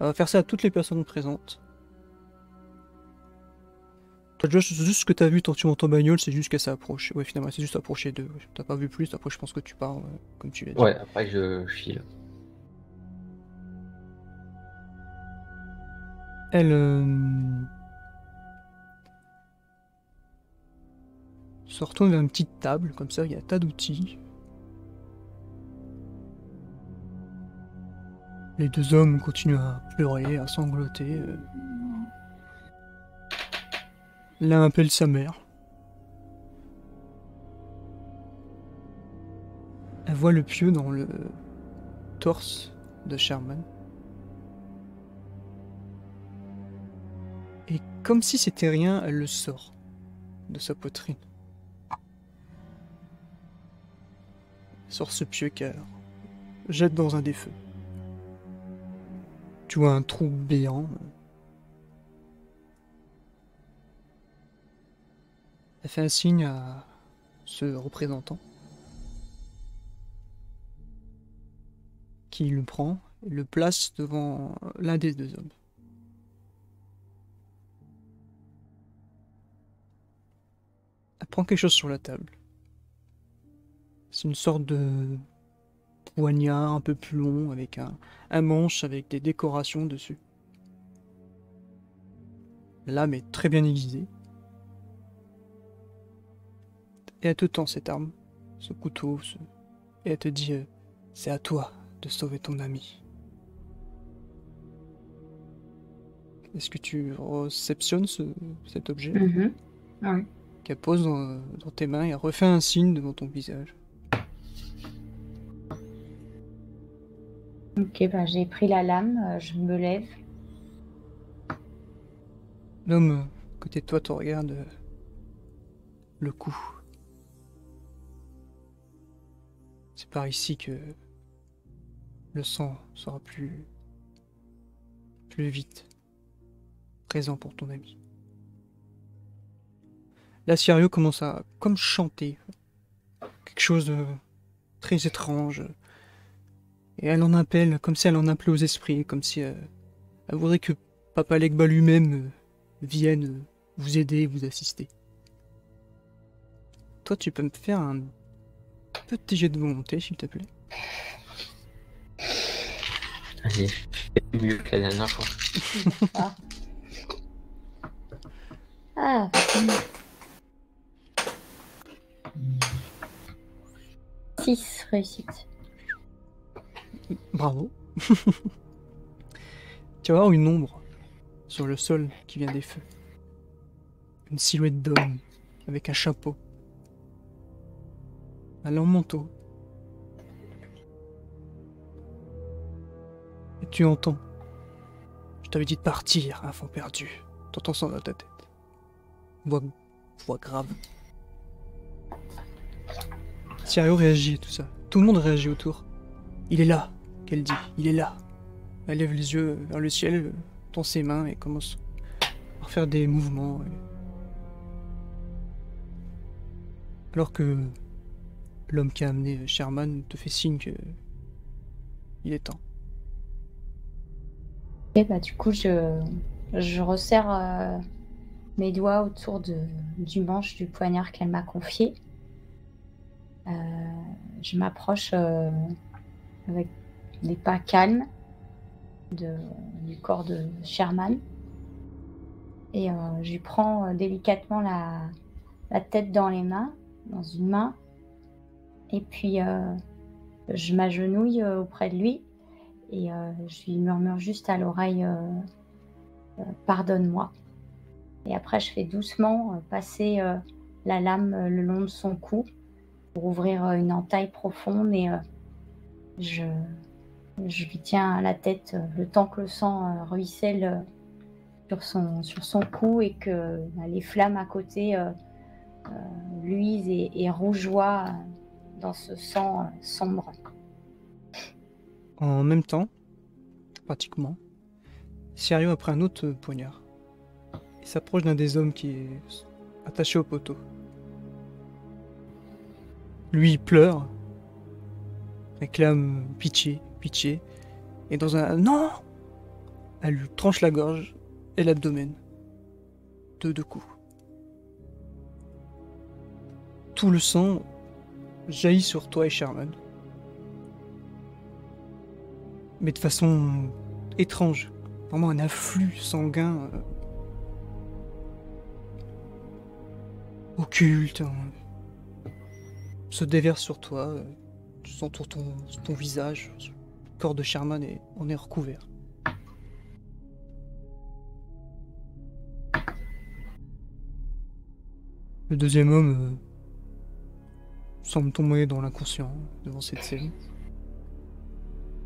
Elle va faire ça à toutes les personnes présentes. C'est juste ce que t'as vu tant que tu montes en bagnole, c'est juste qu'elle s'est approchée. Ouais, finalement, s'est juste approchée d'eux. ouais. T'as pas vu plus, après je pense que tu pars, euh, comme tu l'as dit. Ouais, après je file. Elle. euh, se retourne vers une petite table, comme ça, il y a un tas d'outils. Les deux hommes continuent à pleurer, à sangloter. euh. L'un appelle sa mère. Elle voit le pieu dans le torse de Sherman. Et comme si c'était rien, elle le sort de sa poitrine. Sort ce pieu qu'elle jette dans un des feux. Tu vois un trou béant. Elle fait un signe à ce représentant. Qui le prend et le place devant l'un des deux hommes. Elle prend quelque chose sur la table. C'est une sorte de poignard un peu plus long avec un, un manche avec des décorations dessus. La Lame est très bien aiguisée. Et elle te tend cette arme, ce couteau, ce- et elle te dit euh, C'est à toi de sauver ton ami. Est-ce que tu réceptionnes ce- cet objet. Ouais. qu'elle pose dans, dans tes mains et elle refait un signe devant ton visage. Ok, bah, j'ai pris la lame, euh, je me lève. L'homme, euh, côté de toi, te regarde le cou. Par ici que le sang sera plus plus vite présent pour ton ami. Là, Sirio commence à comme chanter quelque chose de très étrange. Et elle en appelle, comme si elle en appelait aux esprits, comme si euh, elle voudrait que Papa Legba lui-même euh, vienne vous aider, vous assister. Toi, tu peux me faire un petit jet de volonté, s'il te plaît. Vas-y, fais mieux que la dernière fois. Ah, six réussites. Bravo. tu vas voir une ombre sur le sol qui vient des feux. Une silhouette d'homme avec un chapeau. Un long manteau. Et tu entends. Je t'avais dit de partir, enfant perdu. T'entends ça dans ta tête. Voix, voix grave. Sirio réagit et tout ça. Tout le monde réagit autour. Il est là, qu'elle dit. Il est là. Elle lève les yeux vers le ciel, tend ses mains et commence à faire des mouvements. Alors que l'homme qui a amené Sherman te fait signe que il est temps. Et bah du coup je, je resserre euh, mes doigts autour de, du manche du poignard qu'elle m'a confié. Euh, je m'approche euh, avec des pas calmes du corps de Sherman et euh, je lui prends euh, délicatement la, la tête dans les mains, dans une main, et puis euh, je m'agenouille euh, auprès de lui et euh, je lui murmure juste à l'oreille Pardonne-moi. Et après, je fais doucement passer la lame le long de son cou pour ouvrir une entaille profonde et je, je lui tiens la tête le temps que le sang ruisselle sur, son, sur son cou et que bah, les flammes à côté luisent et, et rougeoient dans ce sang euh, sombre. En même temps, pratiquement, Sirio a pris un autre poignard. Il s'approche d'un des hommes qui est attaché au poteau. Lui, pleure, réclame pitié, pitié, et dans un non, elle lui tranche la gorge et l'abdomen. Deux de coups. Tout le sang jaillit sur toi et Sherman. Mais de façon étrange. Vraiment un afflux sanguin euh, occulte hein, se déverse sur toi, euh, ton, ton visage, le corps de Sherman et on est recouvert. Le deuxième homme euh, semble tomber dans l'inconscient devant cette scène.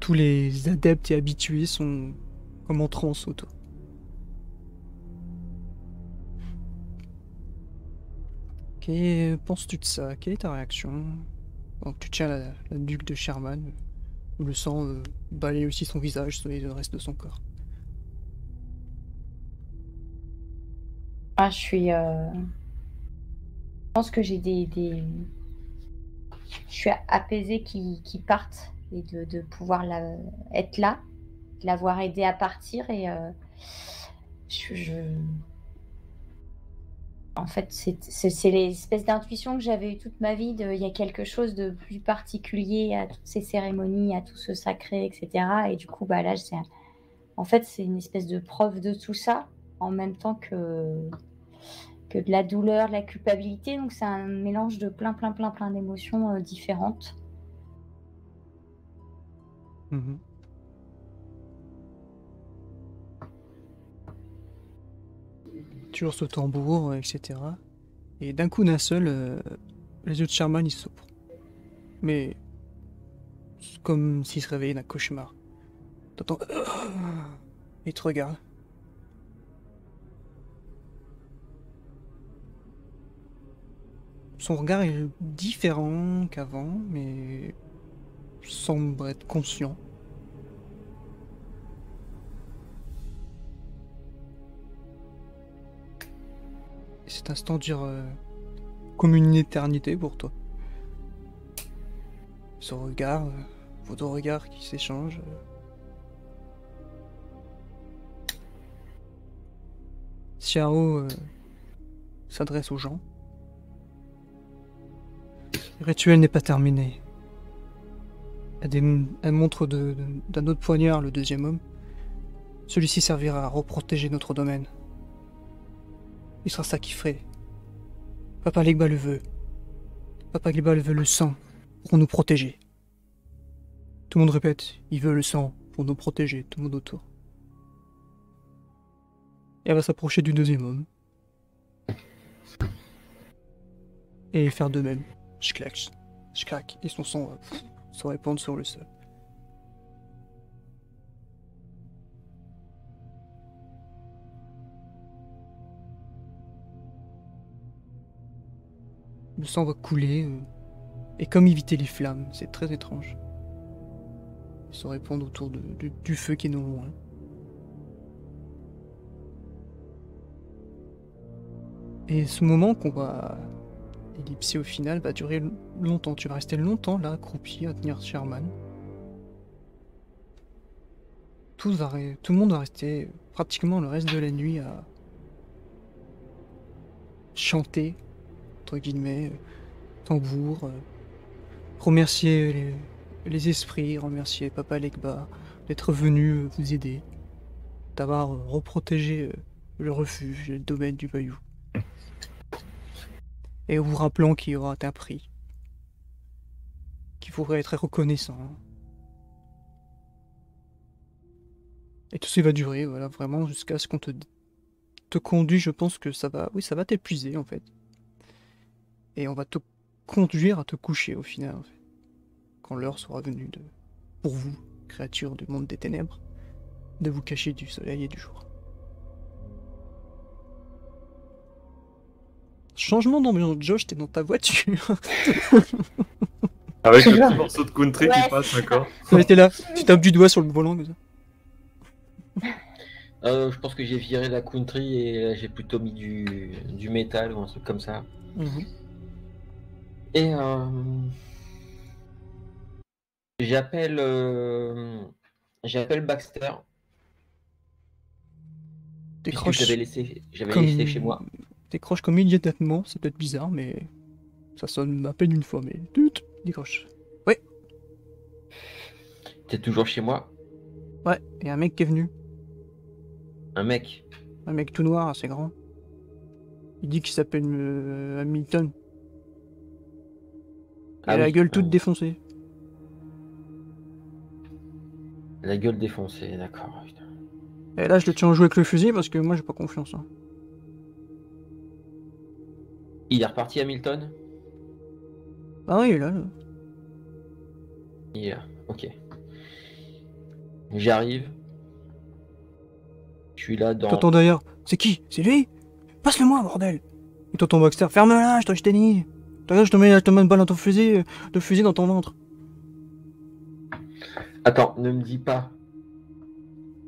Tous les adeptes et habitués sont comme en transe autour. Que penses-tu de ça? Quelle est ta réaction? Tu tiens la, la de Sherman, où le sang euh, aussi son visage sur le reste de son corps. Ah, je suis. euh, Je pense que j'ai des- Je suis apaisée qui, qui partent et de, pouvoir la... être là, de l'avoir aidé à partir et. euh, En fait, c'est l'espèce d'intuition que j'avais eue toute ma vie. De... Il y a quelque chose de plus particulier à toutes ces cérémonies, à tout ce sacré, etc. Et du coup, bah là. En fait, c'est une espèce de preuve de tout ça, en même temps que que de la douleur, de la culpabilité. Donc c'est un mélange de plein, plein, plein, plein d'émotions euh, différentes. Mhm. Toujours ce tambour, euh, etc. Et d'un coup d'un seul, euh, les yeux de Sherman ils s'ouvrent. Mais c'est comme s'il se réveillait d'un cauchemar. T'entends. Il te regarde. Son regard est différent qu'avant, mais semble être conscient. Et cet instant dure euh, comme une éternité pour toi. Ce regard, euh, vos deux regards qui s'échangent. euh. Euh, s'adresse aux gens. Le rituel n'est pas terminé. Elle, montre d'un autre poignard le deuxième homme. Celui-ci servira à reprotéger notre domaine. Il sera sacrifié. Papa Legba le veut. Papa Legba le veut le sang pour nous protéger. Tout le monde répète, il veut le sang pour nous protéger, tout le monde autour. Et elle va s'approcher du deuxième homme. Et faire de même. Je claque, je craque, et son sang va pff, se répandre sur le sol. Le sang va couler, euh, et comme éviter les flammes, c'est très étrange. Ils se répandent autour du feu qui est non loin. Et ce moment qu'on va l'ellipsée au final va durer longtemps. Tu vas rester longtemps là, accroupi, à tenir Sherman. Tout, le monde va rester pratiquement le reste de la nuit à chanter, entre guillemets, euh, tambour, euh, remercier les, esprits, remercier Papa Legba d'être venu euh, vous aider, d'avoir reprotégé le refuge, le domaine du Bayou. Et vous rappelant qu'il aura un prix, qu'il faudrait être reconnaissant. Et tout ça va durer, voilà, vraiment, jusqu'à ce qu'on te, te conduit. Je pense que ça va, oui, ça va t'épuiser en fait. Et on va te conduire à te coucher au final, en fait. Quand l'heure sera venue pour vous, créatures du monde des ténèbres, de vous cacher du soleil et du jour. Changement d'ambiance, Josh, t'es dans ta voiture. Avec le petit morceau de country qui Ouais. passe, d'accord Ouais, t'es là, tu tapes du doigt sur le volant comme ça. Euh, je pense que j'ai viré la country et là, j'ai plutôt mis du, du métal ou un truc comme ça. Mhm. Et euh, j'appelle euh, j'appelle Baxter. Décroche j'avais laissé, j'avais comme... laissé chez moi. Décroche comme immédiatement, c'est peut-être bizarre, mais ça sonne à peine une fois, mais décroche. T'es toujours chez moi? Ouais, et un mec qui est venu, Un mec? un mec tout noir, assez grand. Il dit qu'il s'appelle euh, Hamilton. Il Ah a la gueule toute euh, défoncée. La gueule défoncée, d'accord. Et là, je le tiens en jouer avec le fusil parce que moi, j'ai pas confiance. hein. Il est reparti Hamilton? Ah oui, là, là. Il est là, ok. J'arrive. Je suis là dans. T'entends d'ailleurs, c'est qui? C'est lui? Passe-le-moi, bordel Et t'entends Baxter, ferme-la, je t'ai dit je te mets, je te mets une balle dans ton fusil, euh, de fusil dans ton ventre. Attends, ne me dis pas.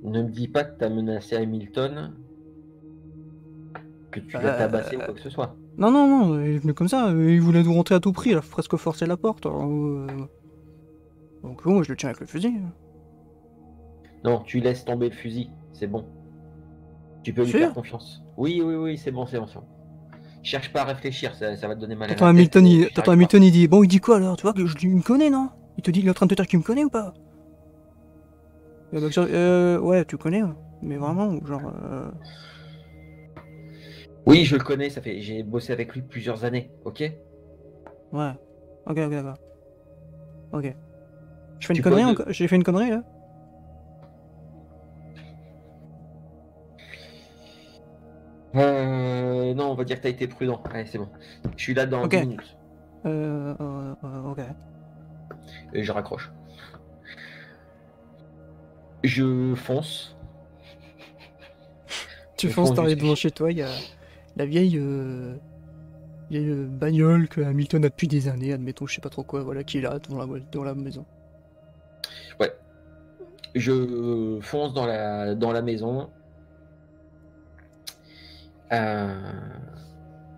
Ne me dis pas que t'as menacé Hamilton. Que tu l'as Euh, tabassé ou quoi que ce soit. Non, non, non, il est venu comme ça, euh, il voulait nous rentrer à tout prix, il a presque forcé la porte. alors, euh, Donc bon, moi je le tiens avec le fusil. Non, tu laisses tomber le fusil, c'est bon. Tu peux lui faire confiance. Oui, oui, oui, c'est bon, c'est bon, c'est bon. Cherche pas à réfléchir, ça, ça va te donner mal à la tête, Hamilton, il, j'arrive t'entends. Hamilton, il dit Bon, il dit quoi alors Tu vois que je, il me connaît, non? Il te dit, il est en train de te dire qu'il me connaît ou pas? Et Baxter, euh, ouais, tu connais, mais vraiment, genre. euh, Oui, je le connais, ça fait. J'ai bossé avec lui plusieurs années, ok? Ouais. Ok, ok, d'accord. Ok. Je fais une Tu connerie J'ai fait une connerie là? Euh. Non, on va dire que t'as été prudent. Allez, c'est bon. Je suis là dans Ok. 10 minutes. Euh, euh, euh, ok. Et je raccroche. Je fonce. Tu Je fonces, fonce t'arrives devant chez toi, il y a la vieille, euh, vieille bagnole que Hamilton a depuis des années, admettons, je sais pas trop quoi, voilà, qui est là, devant la, devant la maison. Je fonce dans la, dans la maison. Euh,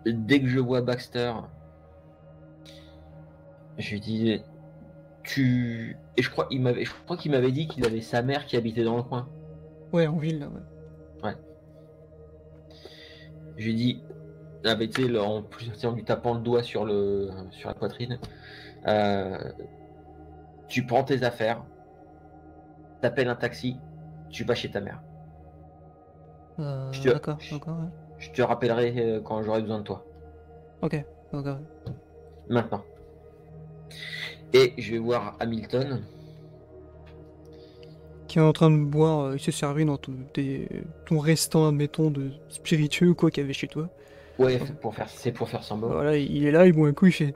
dès que je vois Baxter, je lui dis tu et je crois il m'avait je crois qu'il m'avait dit qu'il avait sa mère qui habitait dans le coin. Ouais, en ville, là, ouais. Je lui dis avec tu sais, le- en lui tapant le doigt sur le sur la poitrine. euh, tu prends tes affaires, t'appelles un taxi, tu vas chez ta mère. Euh, Je te- D'accord, d'accord, ouais. Je te rappellerai euh, quand j'aurai besoin de toi. Ok. Maintenant. Et je vais voir Hamilton. Qui est en train de boire, euh, il s'est servi dans ton, des- ton restant, admettons, de spiritueux ou quoi qu'il y avait chez toi. Ouais, pour faire, c'est pour faire semblant. Voilà, il est là, il boit un coup, il fait.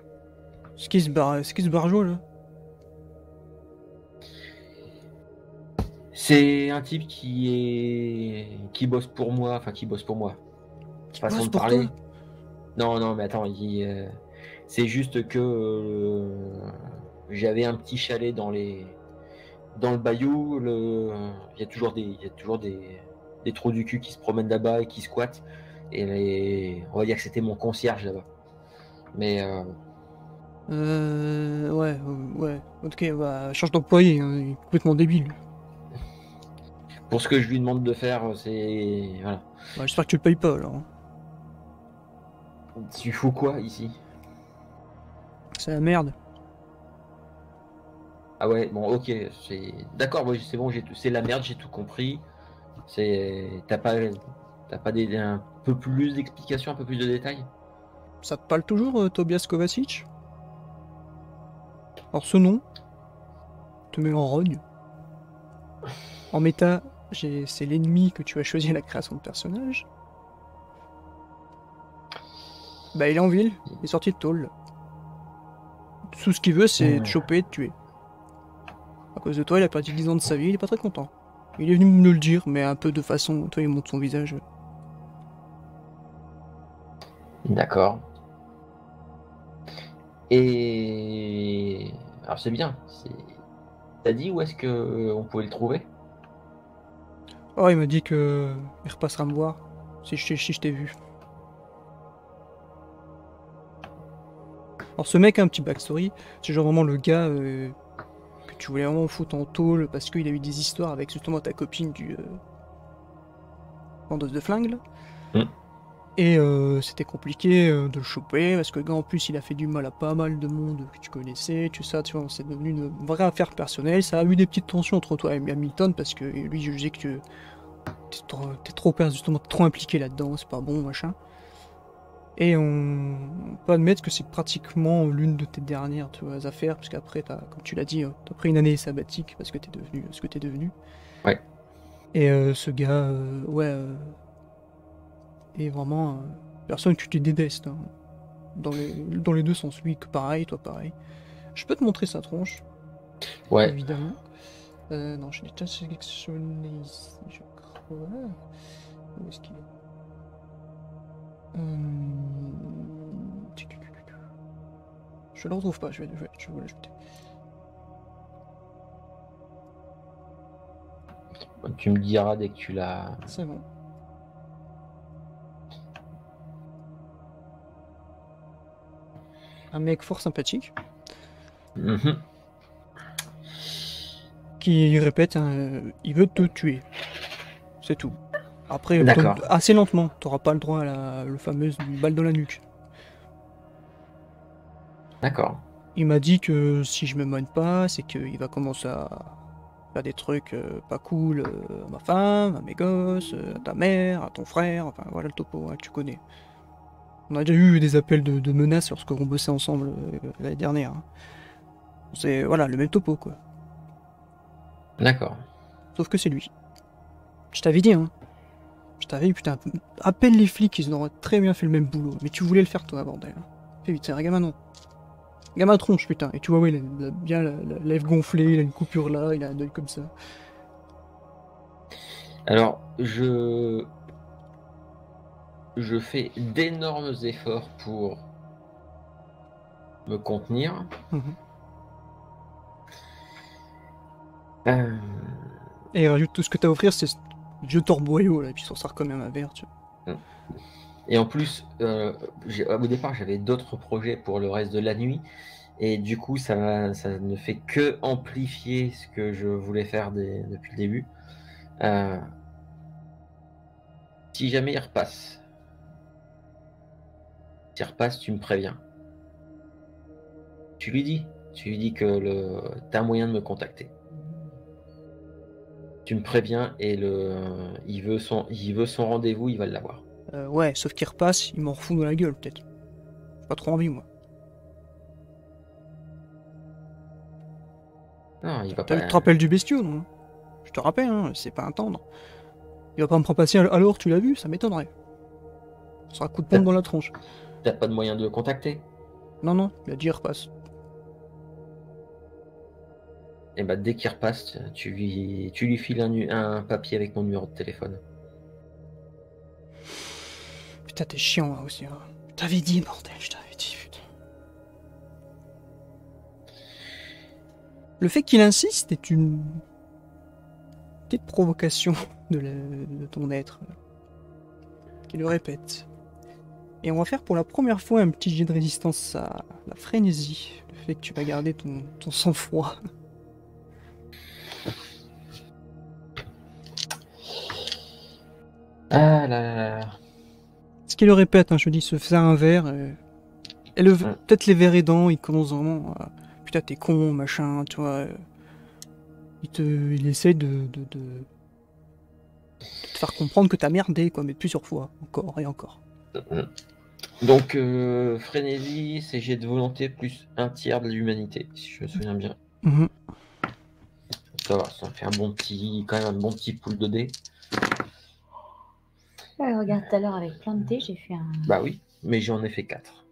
Ce qui se barre, ce qui se barjoue là C'est un type qui est qui bosse pour moi, enfin qui bosse pour moi. Qui Façon bosse de pour parler. toi? Non, non, mais attends, il, euh, c'est juste que euh, j'avais un petit chalet dans les dans le bayou. Le, il y a toujours des, il y a toujours des, des trous du cul qui se promènent là-bas et qui squattent. Et les- on va dire que c'était mon concierge là-bas. mais euh, Euh. Ouais, euh, ouais. Ok, bah, change d'employé, hein, il est complètement débile. pour ce que je lui demande de faire, euh, c'est voilà. Bah, J'espère que tu le payes pas, alors. hein. Tu fous quoi ici? C'est la merde. Ah ouais, bon, ok, c'est d'accord, c'est bon, j'ai tout- c'est la merde, j'ai tout compris. C'est t'as pas t'as pas des un peu plus d'explications, un peu plus de détails? Ça te parle toujours, euh, Tobias Kovacic? Alors, ce nom te met en rogne. En méta, j'ai- c'est l'ennemi que tu as choisi à la création de personnage. Bah, il est en ville, il est sorti de tôle. Tout ce qu'il veut, c'est te choper et te tuer. À cause de toi, il a perdu 10 ans de sa vie, il est pas très content. Il est venu me le dire, mais un peu de façon. Toi, il montre son visage. D'accord. Et alors c'est bien. T'as dit où est-ce que on pouvait le trouver? Oh, il m'a dit que. Il repassera me voir. Si je, t'ai- si je t'ai vu. Alors, ce mec a un petit backstory. C'est genre vraiment le gars euh, tu voulais vraiment foutre en tôle parce qu'il a eu des histoires avec justement ta copine du. Euh... vendeuse de flingues, là. Hmm. Et euh, c'était compliqué euh, de le choper parce que le gars en plus il a fait du mal à pas mal de monde que tu connaissais, tu sais, tu vois, c'est devenu une vraie affaire personnelle. Ça a eu des petites tensions entre toi et Hamilton parce que lui jugeait que t'es trop, t'es trop justement trop impliqué là-dedans, c'est pas bon, machin. Et on, on peut admettre que c'est pratiquement l'une de tes dernières tu vois, affaires, parce qu'après, t'as- comme tu l'as dit, euh, t'as pris une année sabbatique parce que t'es devenu ce que t'es devenu. Ouais. Et euh, ce gars, euh, ouais, euh, est vraiment personne que tu détestes. hein. Dans, les, dans les deux sens, lui que pareil, toi pareil. Je peux te montrer sa tronche, Ouais. évidemment. Non, je l'ai déjà sélectionné ici, je crois. Où est-ce qu'il est? Hum, Je le retrouve pas, je vais, je vais, je vais l'ajouter. Tu me diras dès que tu l'as. C'est bon. Un mec fort sympathique Mhm. qui répète hein, euh, il veut te tuer. C'est tout. Après, assez lentement, t'auras pas le droit à la le fameuse balle dans la nuque. D'accord. Il m'a dit que si je me moine pas, c'est qu'il va commencer à faire des trucs euh, pas cool euh, à ma femme, à mes gosses, euh, à ta mère, à ton frère, enfin voilà le topo, hein, tu connais. On a déjà eu des appels de, de menaces lorsqu'on bossait ensemble l'année dernière. hein. C'est voilà le même topo quoi. D'accord. Sauf que c'est lui. Je t'avais dit, hein. Je t'avais dit, putain, appelle les flics, ils auraient très bien fait le même boulot. Mais tu voulais le faire, toi, bordel. Fais vite, c'est un gamin, non. Gamin tronche, putain. Et tu vois, ouais, il a, il a bien la, la lèvre gonflée, il a une coupure là, il a un œil comme ça. Alors, je. Je fais d'énormes efforts pour me contenir. Mhm. Euh, Et rajoute tout ce que t'as à offrir, c'est ce vieux torboyau, là, et puis s'en sert quand même un verre, tu vois. Et en plus, euh, j'ai- au départ, j'avais d'autres projets pour le reste de la nuit. Et du coup, ça, ça ne fait que amplifier ce que je voulais faire depuis le début. Euh, si jamais il repasse, s'il repasse, tu me préviens. Tu lui dis. Tu lui dis que le... tu as moyen de me contacter. Tu me préviens et le... il veut son, il veut son rendez-vous, il va l'avoir. Euh, ouais, sauf qu'il repasse, il m'en refout dans la gueule, peut-être. J'ai Pas trop envie, moi. Non, il va pas. Tu te rappelles du bestiau, non? Je te rappelle, hein, c'est pas un tendre. Il va pas me passer alors, tu l'as vu? Ça m'étonnerait. Ça sera un coup de pompe dans la tronche. T'as pas de moyen de le contacter? Non, non, il a dit il repasse. Et bah dès qu'il repasse, tu lui, tu lui files un, un papier avec mon numéro de téléphone. Putain, t'es chiant là aussi. Hein. T'avais dit, bordel, je t'avais dit. Le fait qu'il insiste est une petite provocation de, ton être. Qui le répète. Et on va faire pour la première fois un petit jet de résistance à la frénésie. Le fait que tu vas garder ton, sang-froid. Ah. Ce qui le répète, hein, je dis, se faire un verre. euh, Et le, Ouais. peut-être les verres aidants, il commence vraiment à. Putain, t'es con, machin, tu vois. euh, Il, te, il essaie de, de, de- de te faire comprendre que t'as merdé, quoi, mais plusieurs fois, encore et encore. Donc, euh, frénésie, c'est jet de volonté plus un tiers de l'humanité, si je me souviens bien. Mhm. Ça va, ça fait un bon petit, quand même un bon petit pool de dés. Ouais, regarde, tout à l'heure avec plein de dés, j'ai fait un. Bah oui, mais j'en ai fait 4.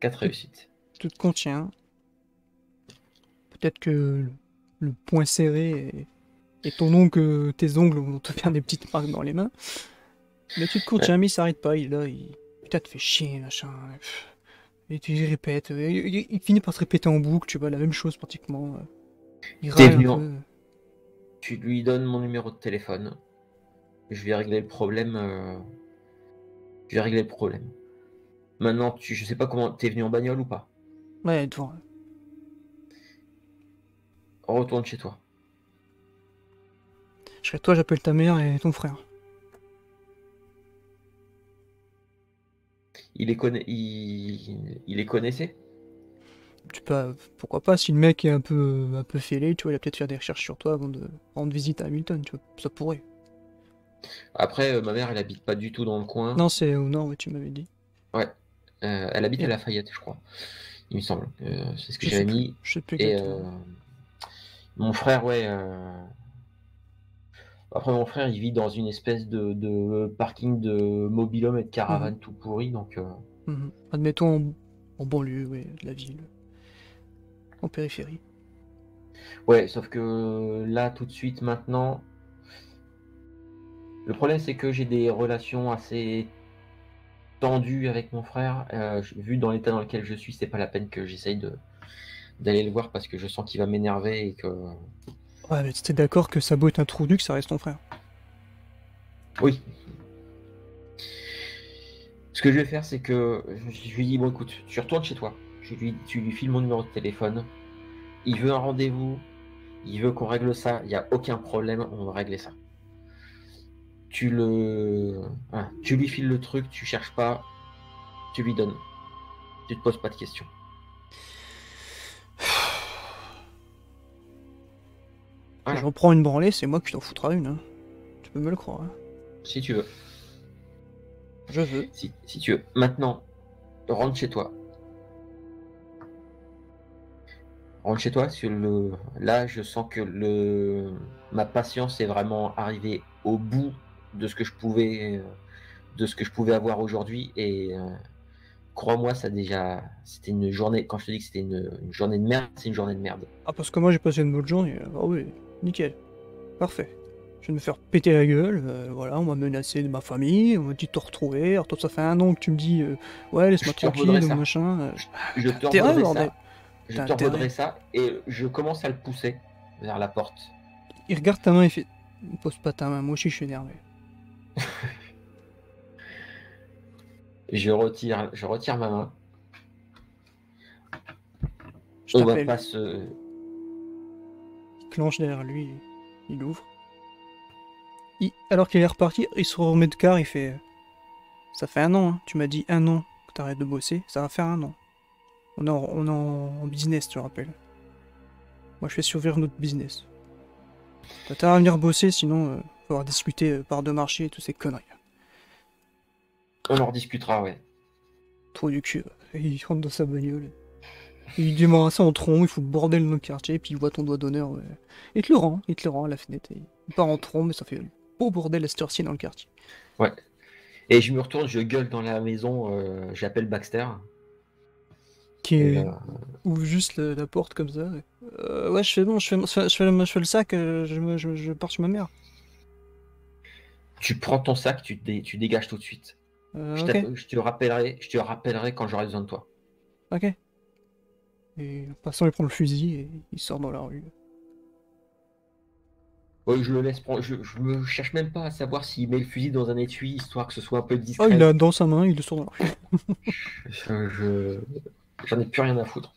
4 réussites. Tu te contiens. Peut-être que le, poing serré et, et ton ongle, tes ongles vont te faire des petites marques dans les mains. Mais tu te contiens, mais il s'arrête pas. Il est là, il. Putain, te fait chier, machin. Et tu y répètes. Il, il- il finit par se répéter en boucle, tu vois, la même chose pratiquement. Il T'es râle un peu. Tu lui donnes mon numéro de téléphone. Je vais régler le problème. euh, Je vais régler le problème. Maintenant, tu... je sais pas comment. T'es venu en bagnole ou pas? Ouais, devant. Retourne chez toi. Je serais toi, j'appelle ta mère et ton frère. Il les connaît. Il, il les connaissait? Tu peux, pourquoi pas, si le mec est un peu, un peu fêlé, tu vois, il va peut-être faire des recherches sur toi avant de rendre visite à Hamilton, tu vois, ça pourrait. Après, euh, ma mère, elle habite pas du tout dans le coin. Non, c'est au nord, ouais, tu m'avais dit. Euh, elle habite à Lafayette, je crois. Il me semble. Euh, c'est ce que j'avais mis. Je sais plus Et mon frère, ouais. Après, mon frère, il vit dans une espèce de, de parking de mobilhome et de caravane tout pourri. Donc, euh, Mhm. Admettons en, en banlieue, ouais, de la ville. En périphérie. ouais, sauf que là, tout de suite, maintenant. Le problème, c'est que j'ai des relations assez tendues avec mon frère. Euh, vu dans l'état dans lequel je suis, c'est pas la peine que j'essaye de d'aller le voir parce que je sens qu'il va m'énerver et que. Ouais, mais t'es d'accord que ça beau être un trou du que ça reste ton frère. Oui. Ce que je vais faire, c'est que je je lui dis bon, écoute, tu retournes chez toi. Je lui, tu lui files mon numéro de téléphone. Il veut un rendez-vous. Il veut qu'on règle ça. Il n'y a aucun problème. On va régler ça. Tu le, tu lui files le truc. Tu cherches pas. Tu lui donnes. Tu te poses pas de questions. Voilà. J'en prends une branlée, c'est moi qui t'en foutras une. hein. Tu peux me le croire. hein. Si tu veux. Je veux. Si, si tu veux. Maintenant, rentre chez toi. Rentre chez toi. Sur le... Là, je sens que le... ma patience est vraiment arrivée au bout de ce que je pouvais, euh, de ce que je pouvais avoir aujourd'hui. Et euh, crois-moi, ça déjà, c'était une journée. Quand je te dis que c'était une, une journée de merde, c'est une journée de merde. Ah, parce que moi j'ai passé une bonne journée. Ah oui, nickel. Parfait. Je vais me faire péter la gueule. euh, voilà, on m'a menacé de ma famille. On m'a dit de te retrouver. Alors toi, ça fait un an que tu me dis, euh, ouais, laisse-moi Je tranquille, ou machin. Je t'as te ça. Je te ça et je commence à le pousser vers la porte. Il regarde ta main et fait, pose pas ta main. Moi aussi, je suis énervé. Je retire, je retire ma main. Je On va pas se. Il clenche derrière lui. Il ouvre. Il- Alors qu'il est reparti, il se remet de car. Il fait, ça fait un an. hein. Tu m'as dit un an que t'arrêtes de bosser. Ça va faire un an. On est en, on est en business, tu te rappelles. Moi, je fais survivre notre business. T'as à venir bosser, sinon, euh, faut avoir discuté euh, par de marché et toutes ces conneries. On en rediscutera, ouais. Trop du cul. Et il rentre dans sa bagnole. Il démarre ça en tronc, il le bordel dans le quartier, puis il voit ton doigt d'honneur. ouais. Il te le rend, il te le rend à la fenêtre. Il part en tronc, mais ça fait beau bordel à cette heure-ci dans le quartier. Et je me retourne, je gueule dans la maison, euh, j'appelle Baxter. Qui est- euh, ouvre juste le- la porte comme ça. ouais. Euh, ouais, je fais bon, je fais, je fais, je fais le- je fais le sac, euh, je, je pars chez ma mère. Tu prends ton sac, tu, te dé- tu dégages tout de suite. Euh, Je, je te rappellerai, je te rappellerai quand j'aurai besoin de toi. ok. Et en passant, il prend le fusil et il sort dans la rue. Ouais, je le laisse prendre. Je, je me cherche même pas à savoir s'il met le fusil dans un étui histoire que ce soit un peu discret. Oh, il l'a dans sa main, il le sort dans la Je- je- J'en ai plus rien à foutre.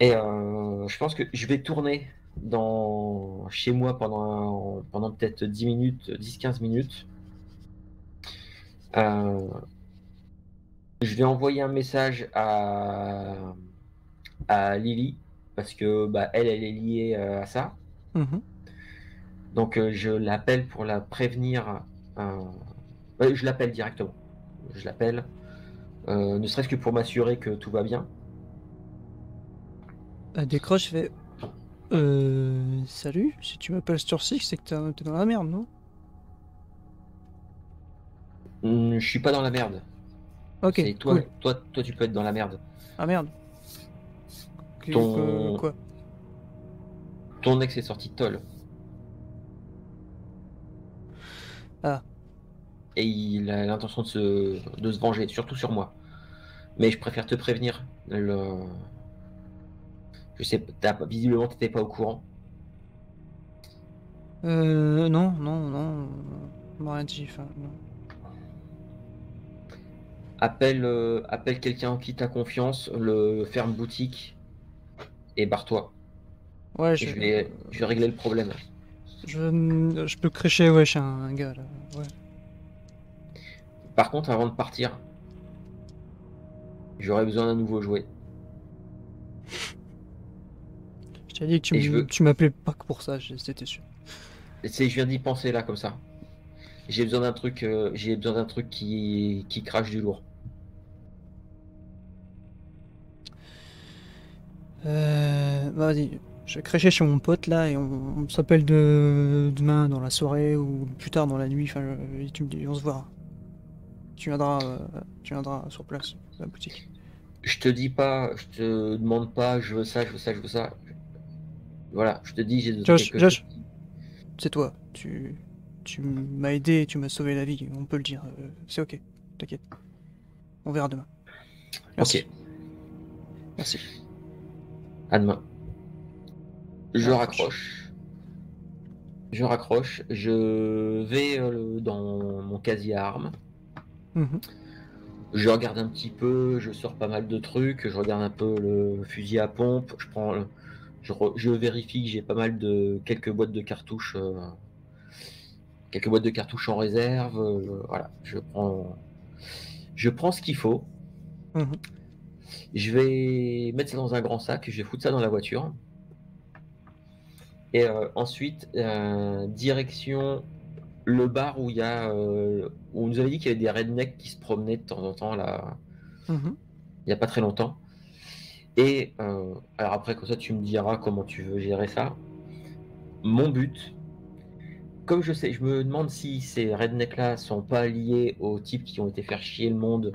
Et euh, je pense que je vais tourner dans... chez moi pendant, pendant peut-être 10 minutes, 10-15 minutes. Euh, Je vais envoyer un message à, à Lily parce que bah, elle, elle est liée euh, à ça. Mhm. Donc euh, je l'appelle pour la prévenir. euh, ouais, je l'appelle directement. Je l'appelle, ne serait-ce que pour m'assurer que tout va bien. Décroche, fait. Euh. Salut, si tu m'appelles sur Six, c'est que t'es dans la merde, non? Hmm, je suis pas dans la merde. Ok, toi, cool. toi, toi, tu peux être dans la merde. Ah merde. Ton- que- Quoi? Ton ex est sorti de Toll. Ah. Et il a l'intention de se, de se venger, surtout sur moi. Mais je préfère te prévenir. Le... Je sais, t'as- visiblement, t'étais pas au courant. Euh. Non, non, non. Rien dit, enfin, non. Appelle, euh, appelle quelqu'un en qui t'as confiance, le ferme boutique et barre-toi. Ouais, je, Je vais, je vais régler le problème. je, je peux crécher, ouais, chez un, un gars là. Ouais. Par contre, avant de partir, j'aurais besoin d'un nouveau jouet. Je t'ai dit que tu veux- m'appelais pas que pour ça, c'était sûr. C'est, je viens d'y penser là comme ça. J'ai besoin d'un truc, euh, j'ai besoin d'un truc qui, qui crache du lourd. Euh. bah, Vas-y, je vais chez mon pote là et on, on s'appelle de... demain dans la soirée ou plus tard dans la nuit. Enfin, je- et tu me dis, on se verra. Tu viendras, euh, tu viendras sur place, à la boutique. Je te dis pas, je te demande pas, je veux ça, je veux ça, je veux ça. Voilà, je te dis, j'ai Josh, Josh. C'est toi. Tu, tu m'as aidé tu m'as sauvé la vie. On peut le dire. euh, c'est ok. T'inquiète. On verra demain. Merci. Ok, Merci. à demain. Je Je raccroche. Je raccroche. Je vais euh, dans mon casier à armes. Mhm. Je regarde un petit peu, je sors pas mal de trucs, je regarde un peu le fusil à pompe, je prends, le- je, re- je vérifie que j'ai pas mal de quelques boîtes de cartouches, euh, quelques boîtes de cartouches en réserve. euh, voilà, je prends, je prends ce qu'il faut. Mhm. Je vais mettre ça dans un grand sac, je vais foutre ça dans la voiture. Et euh, ensuite, direction le bar où il y a, où on nous avait dit qu'il y avait des rednecks qui se promenaient de temps en temps là, Mhm. il n'y a pas très longtemps. Et euh, alors après, comme ça, tu me diras comment tu veux gérer ça. Mon but, comme je sais, je me demande si ces rednecks-là sont pas liés aux types qui ont été faire chier le monde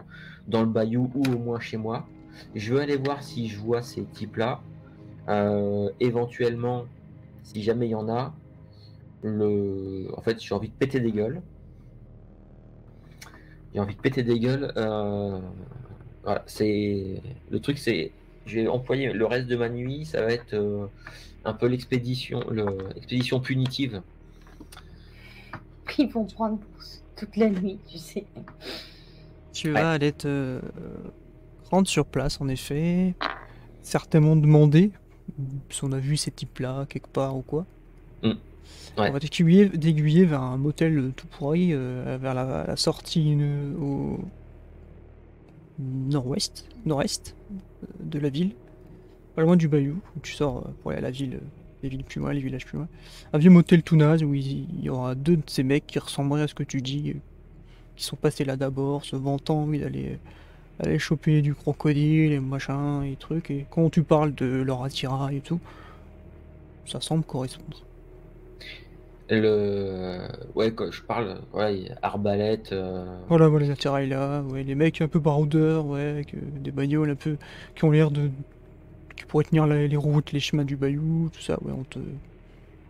dans le bayou ou au moins chez moi. Je veux aller voir si je vois ces types-là. Euh, éventuellement, si jamais il y en a, le... en fait, j'ai envie de péter des gueules. J'ai envie de péter des gueules. euh, voilà, c'est le truc, c'est je vais employer le reste de ma nuit, ça va être euh, un peu l'expédition, le- l'expédition punitive. Ils vont prendre toute la nuit, tu sais. Tu Ouais. vas aller te rendre sur place, en effet. Certainement demander si on a vu ces types-là quelque part ou quoi. Mm. Ouais. On va t'aiguiller vers un motel tout pourri, euh, vers la, la sortie euh, au nord-ouest, nord-est de la ville, pas loin du bayou, où tu sors euh, pour aller à la ville, euh, les villes plus loin, les villages plus loin. Un vieux motel tout naze où il y aura deux de ces mecs qui ressembleraient à ce que tu dis, euh, qui sont passés là d'abord, se vantant d'aller aller choper du crocodile et machin et trucs, et quand tu parles de leur attirail et tout, ça semble correspondre. Le ouais, quand je parle, ouais, arbalète. euh, Voilà, voilà, les là, ouais, les mecs un peu baroudeurs, ouais, avec euh, des bagnoles un peu qui ont l'air de. qui pourraient tenir la- les routes, les chemins du bayou, tout ça, ouais, on te.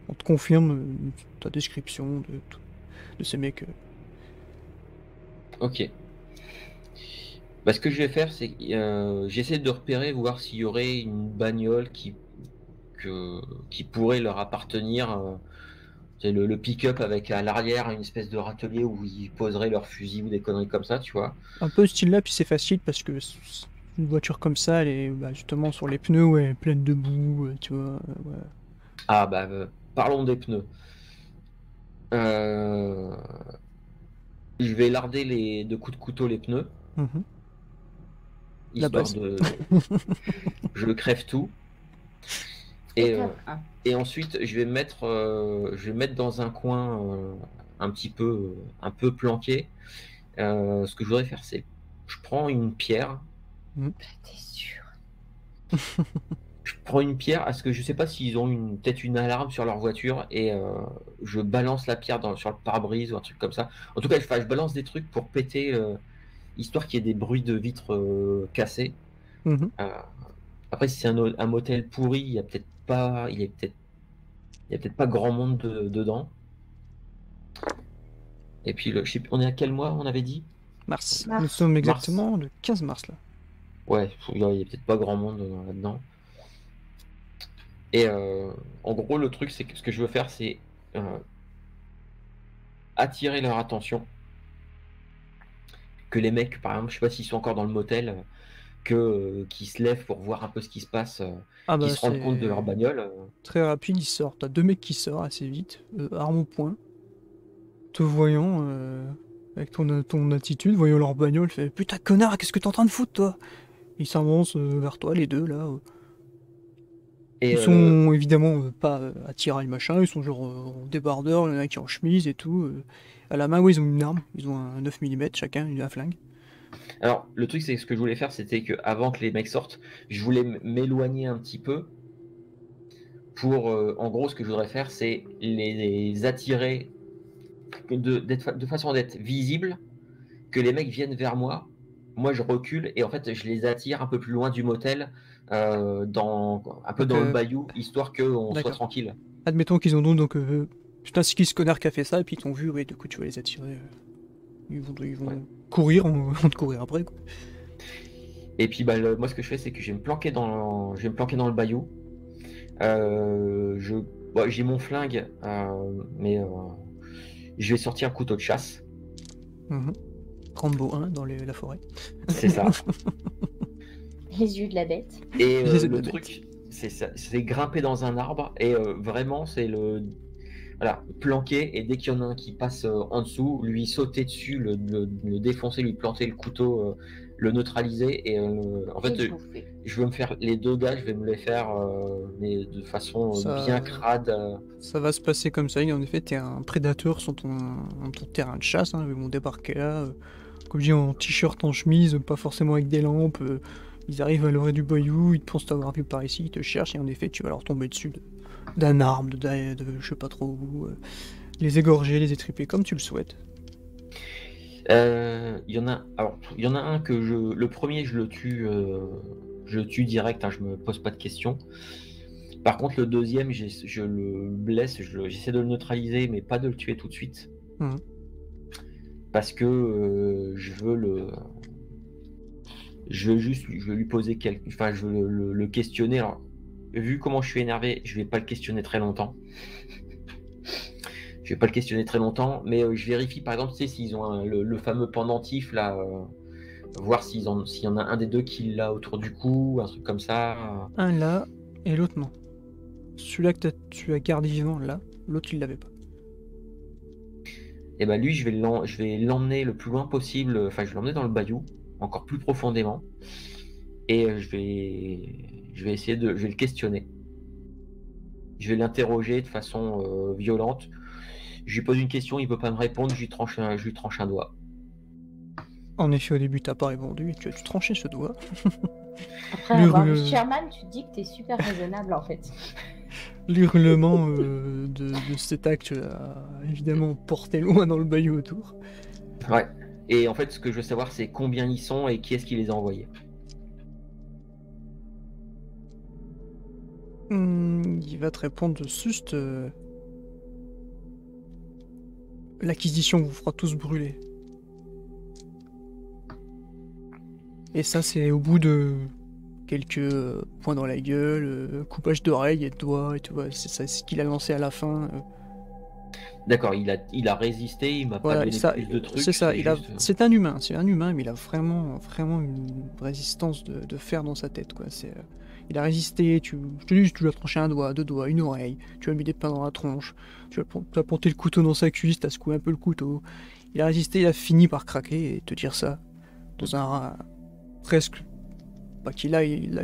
on te confirme euh, ta description de, de ces mecs. euh. Ok. Bah, ce que je vais faire, c'est euh, j'essaie de repérer, voir s'il y aurait une bagnole qui, que, qui pourrait leur appartenir. C'est le, le pick-up avec à l'arrière une espèce de râtelier où ils poseraient leurs fusils ou des conneries comme ça, tu vois. Un peu ce style-là, puis c'est facile parce que une voiture comme ça, elle est bah, justement sur les pneus, ouais, pleine de boue, euh, tu vois. euh, ouais. Ah bah euh, parlons des pneus. Euh, Je vais larder les de coups de couteau les pneus. La histoire de. Je crève tout. Et, euh, et ensuite je vais mettre euh, je vais mettre dans un coin euh, un petit peu un peu planqué. Euh, ce que je voudrais faire c'est je prends une pierre T'es sûr je prends une pierre parce que je sais pas s'ils ont une peut-être une alarme sur leur voiture et euh, je balance la pierre dans, sur le pare-brise ou un truc comme ça. En tout cas, je, balance des trucs pour péter, euh, histoire qu'il y ait des bruits de vitres euh, cassées. Mhm. Euh, après, si c'est un, un motel pourri, il y a peut-être pas, il est peut-être, il y a peut-être pas grand monde de- dedans. Et puis, le, je sais plus, on est à quel mois on avait dit? Mars. Mars. Nous sommes exactement le 15 mars là. Ouais, il y a, y a peut-être pas grand monde euh, là-dedans. Et euh, en gros, le truc, c'est que ce que je veux faire, c'est euh, attirer leur attention. Que les mecs, par exemple, je sais pas s'ils sont encore dans le motel, euh, que euh, qu'ils se lèvent pour voir un peu ce qui se passe, euh, Ah bah qu'ils se rendent compte de leur bagnole. euh. très rapide, ils sortent. T'as deux mecs qui sortent assez vite, euh, arme au poing, te voyant euh, avec ton, ton attitude, voyant leur bagnole, fait Putain connard, qu'est-ce que t'es en train de foutre toi? Ils s'avancent vers toi, les deux là. Et Ils euh, sont évidemment euh, pas euh, attirails machin, ils sont genre en débardeur, il y en a qui en chemise et tout. À la main, ouais, ils ont une arme, ils ont un 9 mm chacun, une un flingue. Alors, le truc, c'est que ce que je voulais faire, c'était que avant que les mecs sortent, je voulais m'éloigner un petit peu. Pour, euh, en gros, ce que je voudrais faire, c'est les, les attirer de, de façon d'être visible, que les mecs viennent vers moi. Moi, je recule et en fait, je les attire un peu plus loin du motel, euh, dans, un peu Donc, dans euh, le bayou, histoire qu'on soit tranquille. Admettons qu'ils ont donc, donc euh, putain, c'est qui ce connard qui a fait ça, et puis ils t'ont vu, ouais, du coup tu vas les attirer. Ils vont, ils vont Ouais. courir, on va te courir après quoi. Et puis bah, le- moi ce que je fais c'est que je vais me planquer dans, je vais me planquer dans le bayou. Euh, je, j'ai mon flingue, euh, mais euh, je vais sortir un couteau de chasse. Mhm. Rambo 1 dans les- la forêt. C'est ça. Les yeux de la bête. Et euh, le truc, c'est ça, c'est grimper dans un arbre et euh, vraiment c'est le voilà planquer et dès qu'il y en a un qui passe euh, en dessous, lui sauter dessus, le, le- le défoncer, lui planter le couteau, euh, le neutraliser et euh, en fait euh, bouffer. je veux me faire les deux gars, je vais me les faire euh, mais de façon Ça- bien crade. euh, Ça va se passer comme ça, et en effet, t'es un prédateur sur ton, ton terrain de chasse, hein, ils vont débarquer là, euh, comme je dis, en t-shirt, en chemise, pas forcément avec des lampes, euh, ils arrivent à l'orée du bayou, ils te pensent t'avoir vu par ici, ils te cherchent, et en effet, tu vas leur tomber dessus de- d'un arme, de, de, de je sais pas trop où, euh, les égorger, les étriper comme tu le souhaites. Euh, Il y en a, alors il y en a un que je, le premier je le tue, euh, je tue direct, hein, je me pose pas de questions. Par contre le deuxième, je le blesse, je le- j'essaie de le neutraliser, mais pas de le tuer tout de suite, Mhm. parce que euh, je veux le, je veux juste, je veux lui poser quelque, enfin je veux le, le- le questionner. Alors vu comment je suis énervé, je vais pas le questionner très longtemps. Je vais pas le questionner très longtemps, mais euh, je vérifie par exemple, tu sais, s'ils ont un- le, le fameux pendentif là, euh, voir s'il y en a un des deux qui l'a autour du cou, un truc comme ça. Un là, et l'autre non. Celui-là que tu as gardé vivant là, l'autre il l'avait pas. Et ben lui, je vais l'emmener le plus loin possible, enfin je vais l'emmener dans le bayou, encore plus profondément, et euh, je vais, je vais essayer de, je vais le questionner. Je vais l'interroger de façon euh, violente. Je lui pose une question, il peut pas me répondre, je lui tranche un, je lui tranche un doigt. En effet, au début, t'as pas répondu, tu as dû trancher ce doigt. Après avoir vu Sherman, tu te dis que t'es super raisonnable en fait. L'hurlement euh, de, de cet acte a évidemment porté loin dans le bayou autour. Ouais. Et en fait, ce que je veux savoir, c'est combien ils sont et qui est-ce qui les a envoyés. Hmm, il va te répondre juste. euh, L'acquisition vous fera tous brûler. Et ça, c'est au bout de quelques euh, points dans la gueule, euh, coupage d'oreilles et de doigts et tout. c'est ce qu'il a lancé à la fin. euh. D'accord, il a, il a résisté, il m'a Voilà, pas donné ça- plus de trucs. c'est ça. Il a, juste- c'est un humain, c'est un humain, mais il a vraiment, vraiment une résistance de, de fer dans sa tête, quoi. C'est, il a résisté. Tu, je te dis, tu lui as tranché un doigt, deux doigts, une oreille. Tu lui as mis des pains dans la tronche. Tu as, tu as porté le couteau dans sa cuisse, t'as secoué un peu le couteau. Il a résisté, il a fini par craquer et te dire ça dans un presque, pas qu'il a, il a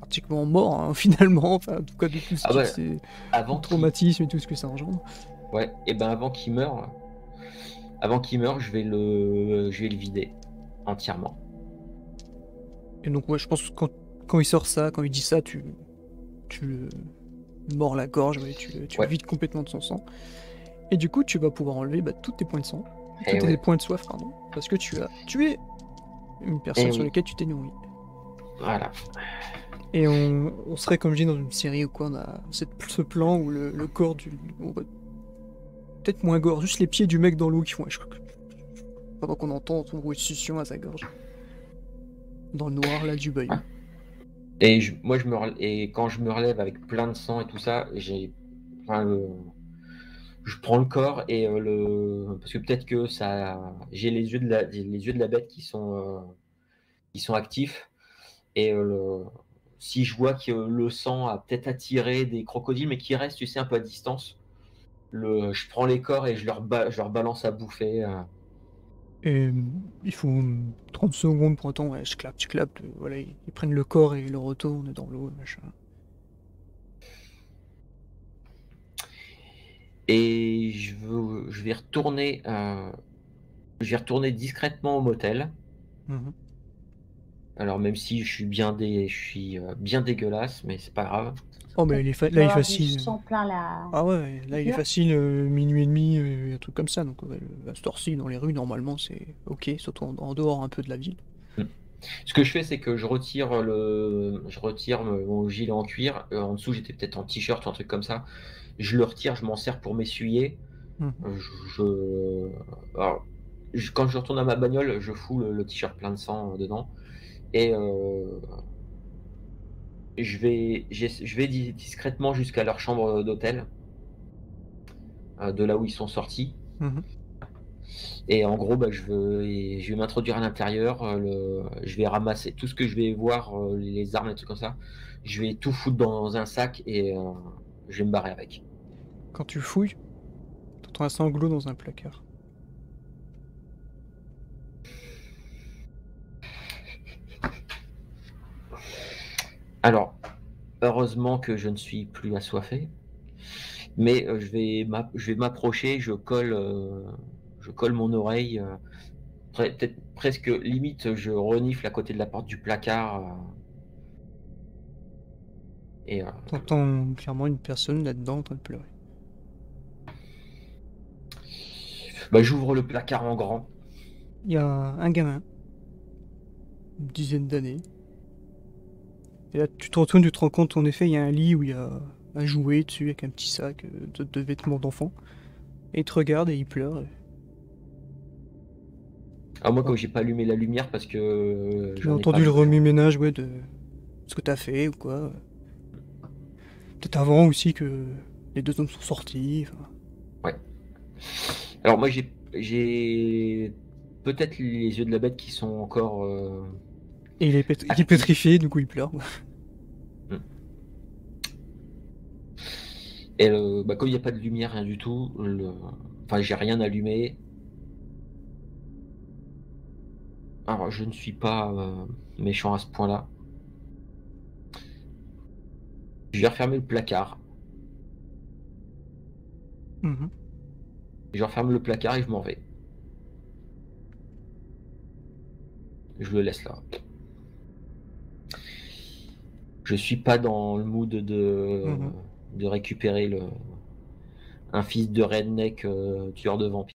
pratiquement mort hein, finalement. Enfin, en tout cas de tout ce Ah qui- ouais, c'est- avant traumatisme et tout ce que ça engendre. ouais, et ben avant qu'il meure, avant qu'il meure, je vais le, je vais le vider entièrement. Et donc, ouais, je pense que quand, quand il sort ça, quand il dit ça, tu, tu le mords la gorge, ouais, tu, le- tu Ouais. le vides complètement de son sang. Et du coup, tu vas pouvoir enlever bah, tous tes points de sang, Eh tous ouais. tes points de soif, pardon, parce que tu as tué une personne Eh sur oui. laquelle tu t'es nourri. Voilà. Et on, on serait, comme je dis, dans une série où quoi, on a cette- ce plan où le, le corps du. Peut-être moins gore, juste les pieds du mec dans l'eau qui font. Pendant qu'on entend son bruit de succion à sa gorge. Dans le noir, là, du bayou. Et moi, je me rel- et quand je me relève avec plein de sang et tout ça, j'ai, je prends le corps et euh, le, parce que peut-être que ça, j'ai les yeux de la, les yeux de la bête qui sont, euh, qui sont actifs et euh, le- si je vois que le sang a peut-être attiré des crocodiles, mais qui restent, tu sais, un peu à distance, le, je prends les corps et je leur, je leur balance à bouffer. Et il faut euh, 30 secondes pour autant, ouais, je clappe, je clappe, euh, voilà, ils, ils prennent le corps et ils le retournent dans l'eau, machin. Et je veux, je vais retourner, euh, je vais retourner discrètement au motel. Mhm. Alors même si je suis bien dé... je suis euh, bien dégueulasse, mais c'est pas grave. Oh, mais il est fa- là, il est du facile. sang plein la. Ah ouais, là, il est facile, euh, minuit et demi, euh, un truc comme ça. Donc, ouais, le- à cette heure-ci, dans les rues, normalement, c'est ok, surtout en, en dehors un peu de la ville. Ce que je fais, c'est que je retire le, je retire mon gilet en cuir. Euh, en dessous, j'étais peut-être en t-shirt ou un truc comme ça. Je le retire, je m'en sers pour m'essuyer. Euh, Je, je- alors, je- quand je retourne à ma bagnole, je fous le, le t-shirt plein de sang dedans et euh, je vais, je vais discrètement jusqu'à leur chambre d'hôtel, euh, de là où ils sont sortis. Mhm. Et en gros, bah, je vais, je vais m'introduire à l'intérieur. euh, le- je vais ramasser tout ce que je vais voir, euh, les armes et trucs comme ça. Je vais tout foutre dans un sac et euh, je vais me barrer avec. Quand tu fouilles, t'entends un sanglot dans un placard. Alors, heureusement que je ne suis plus assoiffé, mais euh, je vais m'approcher, je colle, euh, je colle mon oreille, euh, peut-être presque limite, je renifle à côté de la porte du placard. et euh, T'entends clairement une personne là-dedans en train de pleurer. bah, j'ouvre le placard en grand. Il y a un gamin, une dizaine d'années. Et là, tu te retournes, tu te rends compte, en effet, il y a un lit où il y a un jouet dessus avec un petit sac euh, de, de vêtements d'enfant. Et il te regarde et il pleure. et Alors moi, comme j'ai pas allumé la lumière parce que euh, Tu as j'en ai entendu le remue-ménage ouais, de ce que t'as fait ou quoi. Peut-être avant aussi que les deux hommes sont sortis. enfin. Alors moi, j'ai, j'ai peut-être les yeux de la bête qui sont encore. euh, Et il est, il est pétrifié, du coup il pleure. Et euh, bah, comme il n'y a pas de lumière, rien du tout, le... enfin j'ai rien allumé. Alors je ne suis pas euh, méchant à ce point-là. Je vais refermer le placard. Mhm. Je referme le placard et je m'en vais. Je le laisse là. Je suis pas dans le mood de, Mhm. de récupérer le, un fils de redneck euh, tueur de vampires.